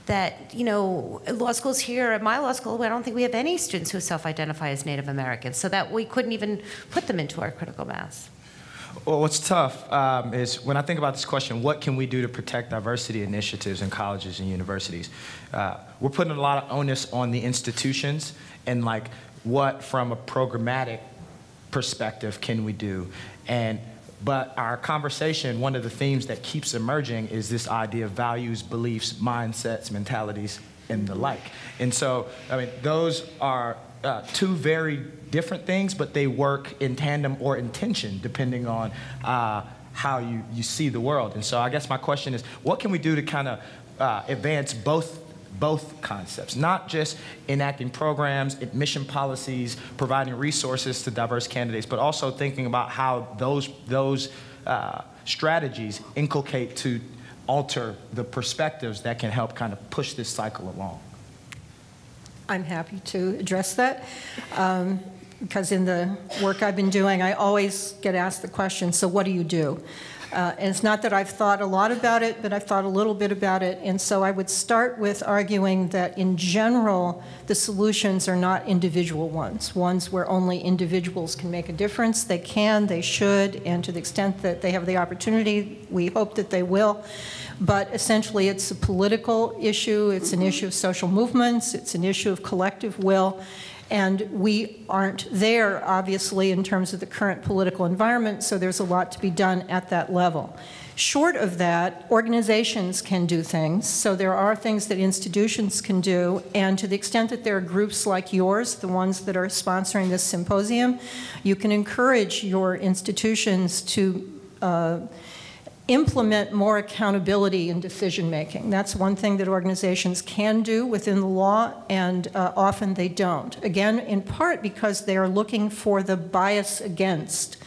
that, you know, law schools here at my law school, I don't think we have any students who self-identify as Native Americans, so that we couldn't even put them into our critical mass. Well, what's tough um, is when I think about this question, what can we do to protect diversity initiatives in colleges and universities? Uh, we're putting a lot of onus on the institutions and like what from a programmatic perspective can we do? And but our conversation, one of the themes that keeps emerging is this idea of values, beliefs, mindsets, mentalities, and the like. And so, I mean, those are uh, two very different things, but they work in tandem or in tension depending on uh, how you, you see the world. And so I guess my question is, what can we do to kind of uh, advance both both concepts, not just enacting programs, admission policies, providing resources to diverse candidates, but also thinking about how those, those uh, strategies inculcate to alter the perspectives that can help kind of push this cycle along. I'm happy to address that. Um, because in the work I've been doing, I always get asked the question, so what do you do? Uh, and it's not that I've thought a lot about it, but I've thought a little bit about it. And so I would start with arguing that in general, the solutions are not individual ones, ones where only individuals can make a difference. They can, they should, and to the extent that they have the opportunity, we hope that they will. But essentially, it's a political issue, it's an issue of social movements, it's an issue of collective will. And we aren't there, obviously, in terms of the current political environment, so there's a lot to be done at that level. Short of that, organizations can do things. So there are things that institutions can do. And to the extent that there are groups like yours, the ones that are sponsoring this symposium, you can encourage your institutions to uh, implement more accountability in decision making. That's one thing that organizations can do within the law, and uh, often they don't. Again, in part because they are looking for the bias against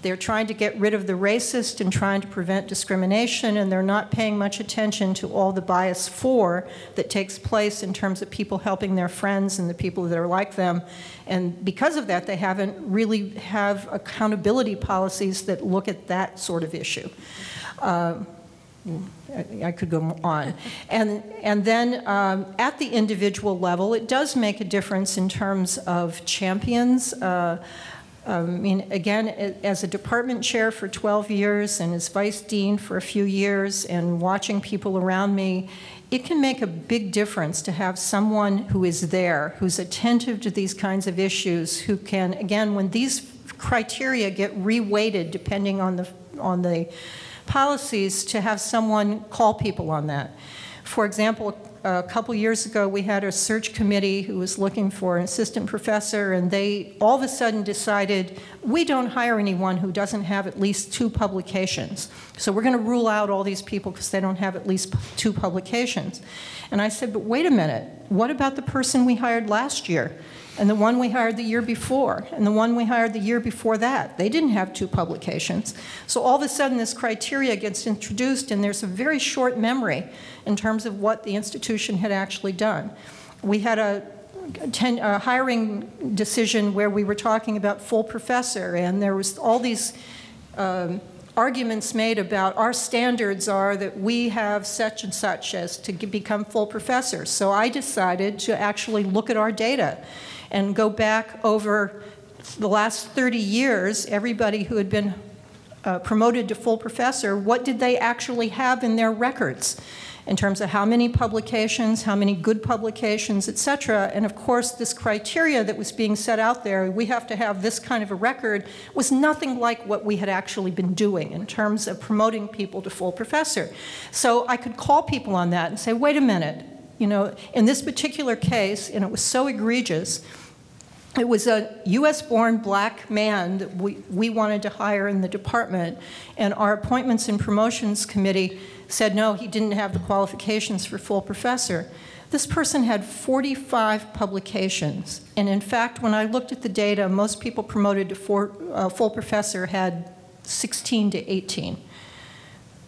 They're trying to get rid of the racist and trying to prevent discrimination, and they're not paying much attention to all the bias for that takes place in terms of people helping their friends and the people that are like them. And because of that, they haven't really have accountability policies that look at that sort of issue. Uh, I could go on. And, and then um, at the individual level, it does make a difference in terms of champions. Uh, I mean, again, as a department chair for 12 years and as vice dean for a few years and watching people around me, it can make a big difference to have someone who is there, who's attentive to these kinds of issues, who can, again, when these criteria get reweighted depending on the, on the policies to have someone call people on that. For example, a couple years ago, we had a search committee who was looking for an assistant professor, and they all of a sudden decided, we don't hire anyone who doesn't have at least two publications. So we're going to rule out all these people because they don't have at least two publications. And I said, but wait a minute, what about the person we hired last year? And the one we hired the year before, and the one we hired the year before that. They didn't have two publications. So all of a sudden, this criteria gets introduced, and there's a very short memory in terms of what the institution had actually done. We had a, ten, a hiring decision where we were talking about full professor, and there was all these um, arguments made about our standards are that we have such and such as to become full professors. So I decided to actually look at our data and go back over the last 30 years, everybody who had been uh, promoted to full professor, what did they actually have in their records in terms of how many publications, how many good publications, et cetera. And of course, this criteria that was being set out there, we have to have this kind of a record, was nothing like what we had actually been doing in terms of promoting people to full professor. So I could call people on that and say, wait a minute, you know, in this particular case, and it was so egregious, it was a US born black man that we, we wanted to hire in the department, and our appointments and promotions committee said no, he didn't have the qualifications for full professor. This person had 45 publications, and in fact, when I looked at the data, most people promoted to uh, full professor had 16 to 18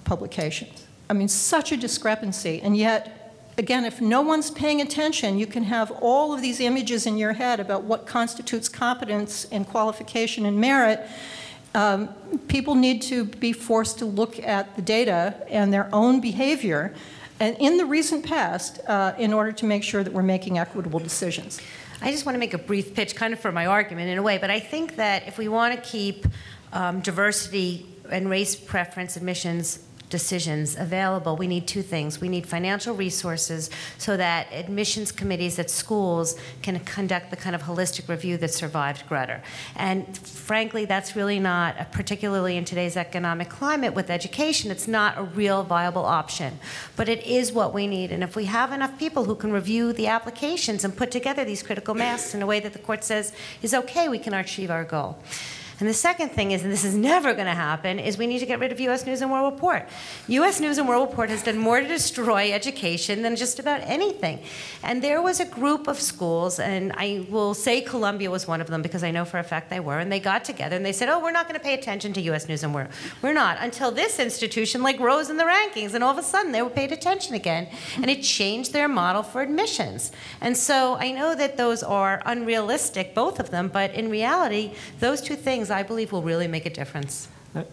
publications. I mean, such a discrepancy, and yet again, if no one's paying attention, you can have all of these images in your head about what constitutes competence and qualification and merit. Um, people need to be forced to look at the data and their own behavior and in the recent past uh, in order to make sure that we're making equitable decisions. I just want to make a brief pitch, kind of for my argument in a way, but I think that if we want to keep um, diversity and race preference admissions decisions available, we need two things. We need financial resources so that admissions committees at schools can conduct the kind of holistic review that survived Grutter. And frankly, that's really not, particularly in today's economic climate with education, it's not a real viable option. But it is what we need. And if we have enough people who can review the applications and put together these critical mass in a way that the court says is okay, we can achieve our goal. And the second thing is, and this is never going to happen, is we need to get rid of U.S. News and World Report. U.S. News and World Report has done more to destroy education than just about anything. And there was a group of schools, and I will say Columbia was one of them because I know for a fact they were, and they got together and they said, oh, we're not going to pay attention to U.S. News and World. We're not until this institution like rose in the rankings, and all of a sudden they were paid attention again, and it changed their model for admissions. And so I know that those are unrealistic, both of them, but in reality, those two things I believe will really make a difference. Uh,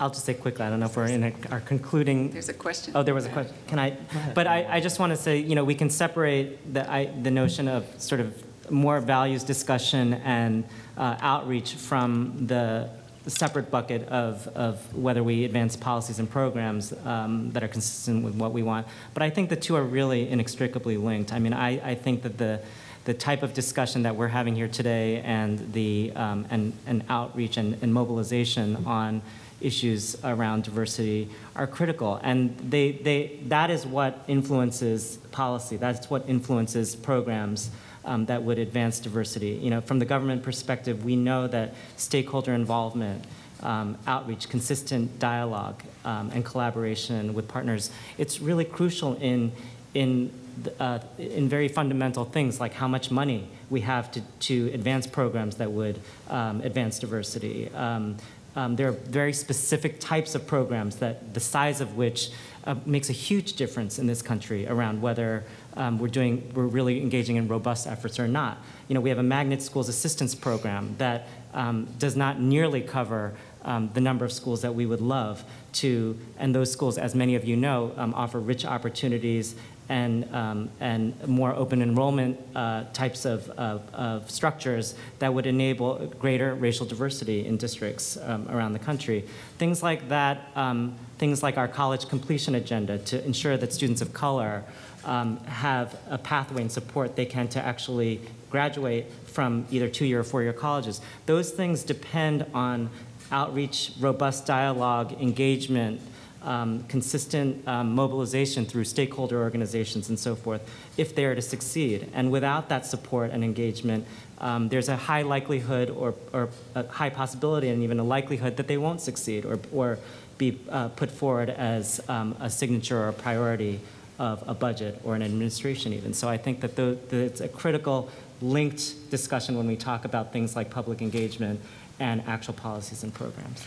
I'll just say quickly, I don't know if we're in a, our concluding. There's a question. Oh, there was a question. Can I? But I, I just want to say, you know, we can separate the, I, the notion of sort of more values discussion and uh, outreach from the separate bucket of, of whether we advance policies and programs um, that are consistent with what we want. But I think the two are really inextricably linked. I mean, I, I think that the the type of discussion that we're having here today and the um, and, and outreach and, and mobilization on issues around diversity are critical. And they, they, that is what influences policy. That's what influences programs um, that would advance diversity. You know, from the government perspective, we know that stakeholder involvement, um, outreach, consistent dialogue, um, and collaboration with partners, it's really crucial in, in uh, in very fundamental things like how much money we have to, to advance programs that would um, advance diversity. Um, um, there are very specific types of programs that the size of which uh, makes a huge difference in this country around whether um, we're doing, we're really engaging in robust efforts or not. You know, we have a magnet schools assistance program that um, does not nearly cover um, the number of schools that we would love to, and those schools, as many of you know, um, offer rich opportunities and, um, and more open enrollment uh, types of, of, of, structures that would enable greater racial diversity in districts um, around the country. Things like that, um, things like our college completion agenda to ensure that students of color um, have a pathway and support they can to actually graduate from either two-year or four-year colleges. Those things depend on outreach, robust dialogue, engagement, um, consistent um, mobilization through stakeholder organizations and so forth if they are to succeed. And without that support and engagement, um, there's a high likelihood or, or, a high possibility and even a likelihood that they won't succeed or, or be uh, put forward as um, a signature or a priority of a budget or an administration even. So I think that, the, that it's a critical linked discussion when we talk about things like public engagement and actual policies and programs.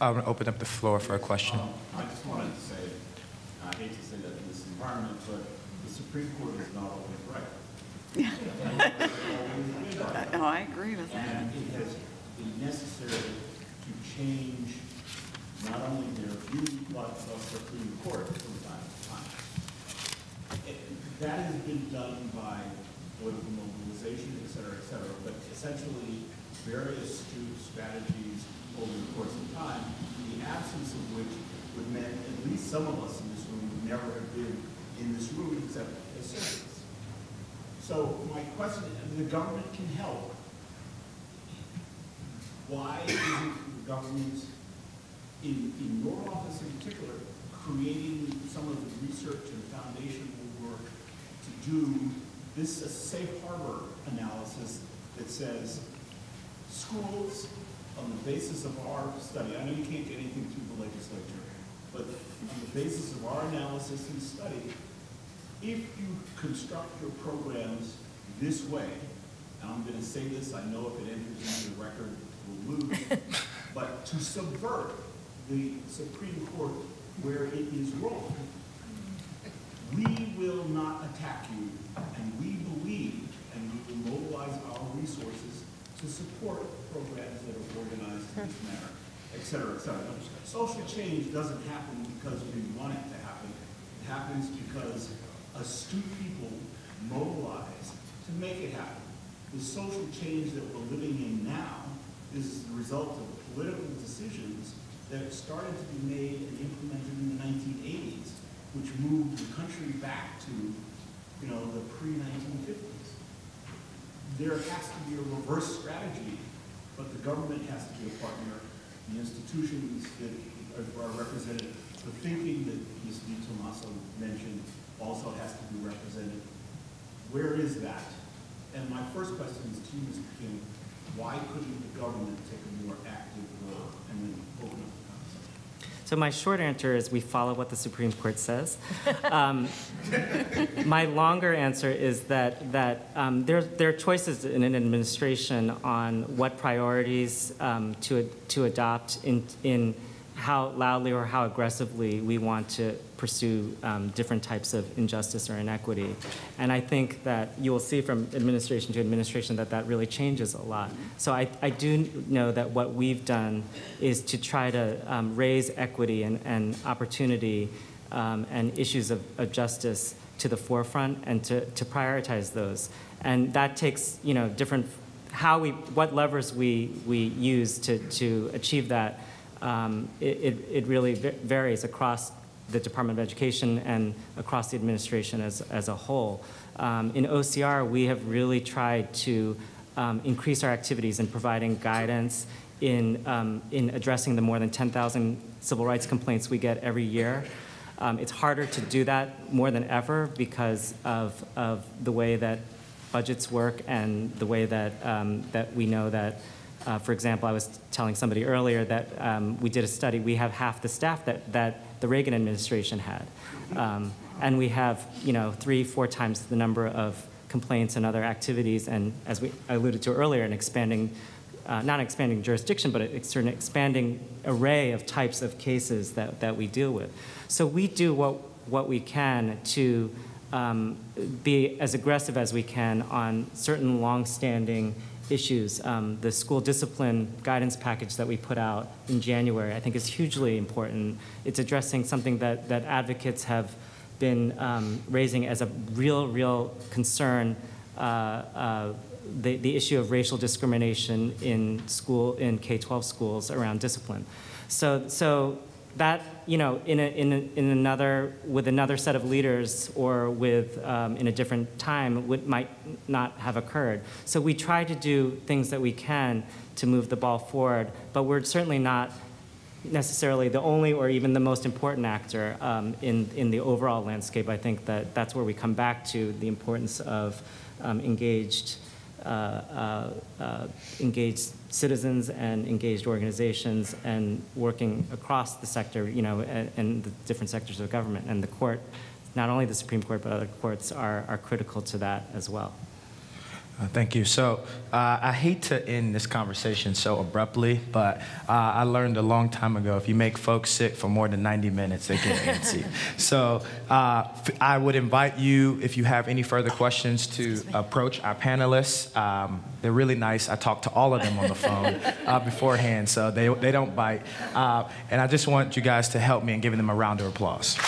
I'm going to open up the floor for a question. Um, I just wanted to say, I hate to say that in this environment, but the Supreme Court is not always right. oh, I agree with that. And it has been necessary to change not only their view, but the Supreme Court from time to time. It, that has been done by political mobilization, et cetera, et cetera, but essentially various strategies over the course of time, the absence of which would mean at least some of us in this room would never have been in this room except as citizens. So my question, the government can help. Why isn't the government, in, in your office in particular, creating some of the research and foundational work to do this safe harbor analysis that says schools on the basis of our study, I know you can't get anything through the legislature, but on the basis of our analysis and study, if you construct your programs this way, and I'm going to say this, I know if it enters into the record, we'll lose, but to subvert the Supreme Court where it is wrong, we will not attack you, and we believe, and we will mobilize our resources to support programs that are organized in this manner, et cetera, et cetera. Social change doesn't happen because we want it to happen. It happens because astute people mobilize to make it happen. The social change that we're living in now is the result of political decisions that started to be made and implemented in the 1980s, which moved the country back to, you know, the pre-1950s there has to be a reverse strategy, but the government has to be a partner. The institutions that are represented, the thinking that Ms. Tomaso mentioned also has to be represented. Where is that? And my first question is to you, Mr. Kim, why couldn't the government take a more active role and then open up so my short answer is we follow what the Supreme Court says. Um, my longer answer is that, that um, there, there are choices in an administration on what priorities um, to, to adopt in, in how loudly or how aggressively we want to pursue um, different types of injustice or inequity. And I think that you will see from administration to administration that that really changes a lot. So I, I do know that what we've done is to try to um, raise equity and, and opportunity um, and issues of, of, justice to the forefront and to, to prioritize those. And that takes, you know, different, how we, what levers we, we use to, to achieve that um, it, it, really varies across the Department of Education and across the administration as, as a whole. Um, in OCR, we have really tried to um, increase our activities in providing guidance in, um, in addressing the more than 10,000 civil rights complaints we get every year. Um, it's harder to do that more than ever because of, of the way that budgets work and the way that, um, that we know that uh, for example, I was telling somebody earlier that um, we did a study. We have half the staff that, that the Reagan administration had. Um, and we have, you know, three, four times the number of complaints and other activities, and as we alluded to earlier, an expanding uh, not expanding jurisdiction, but it's an expanding array of types of cases that, that we deal with. So we do what, what we can to um, be as aggressive as we can on certain longstanding issues. Um, the school discipline guidance package that we put out in January, I think, is hugely important. It's addressing something that, that advocates have been um, raising as a real, real concern. Uh, uh, the, the issue of racial discrimination in school in K-12 schools around discipline. So, so that you know in, a, in, a, in another with another set of leaders or with um, in a different time would might not have occurred. So we try to do things that we can to move the ball forward, but we're certainly not necessarily the only or even the most important actor um, in in the overall landscape. I think that that's where we come back to the importance of um, engaged. Uh, uh, uh, engaged citizens and engaged organizations and working across the sector, you know, and, the different sectors of government. And the court, not only the Supreme Court, but other courts are, are critical to that as well. Uh, thank you. So uh, I hate to end this conversation so abruptly, but uh, I learned a long time ago if you make folks sit for more than 90 minutes, they get antsy. so uh, I would invite you, if you have any further questions, to approach our panelists. Um, they're really nice. I talked to all of them on the phone uh, beforehand, so they, they don't bite. Uh, and I just want you guys to help me in giving them a round of applause.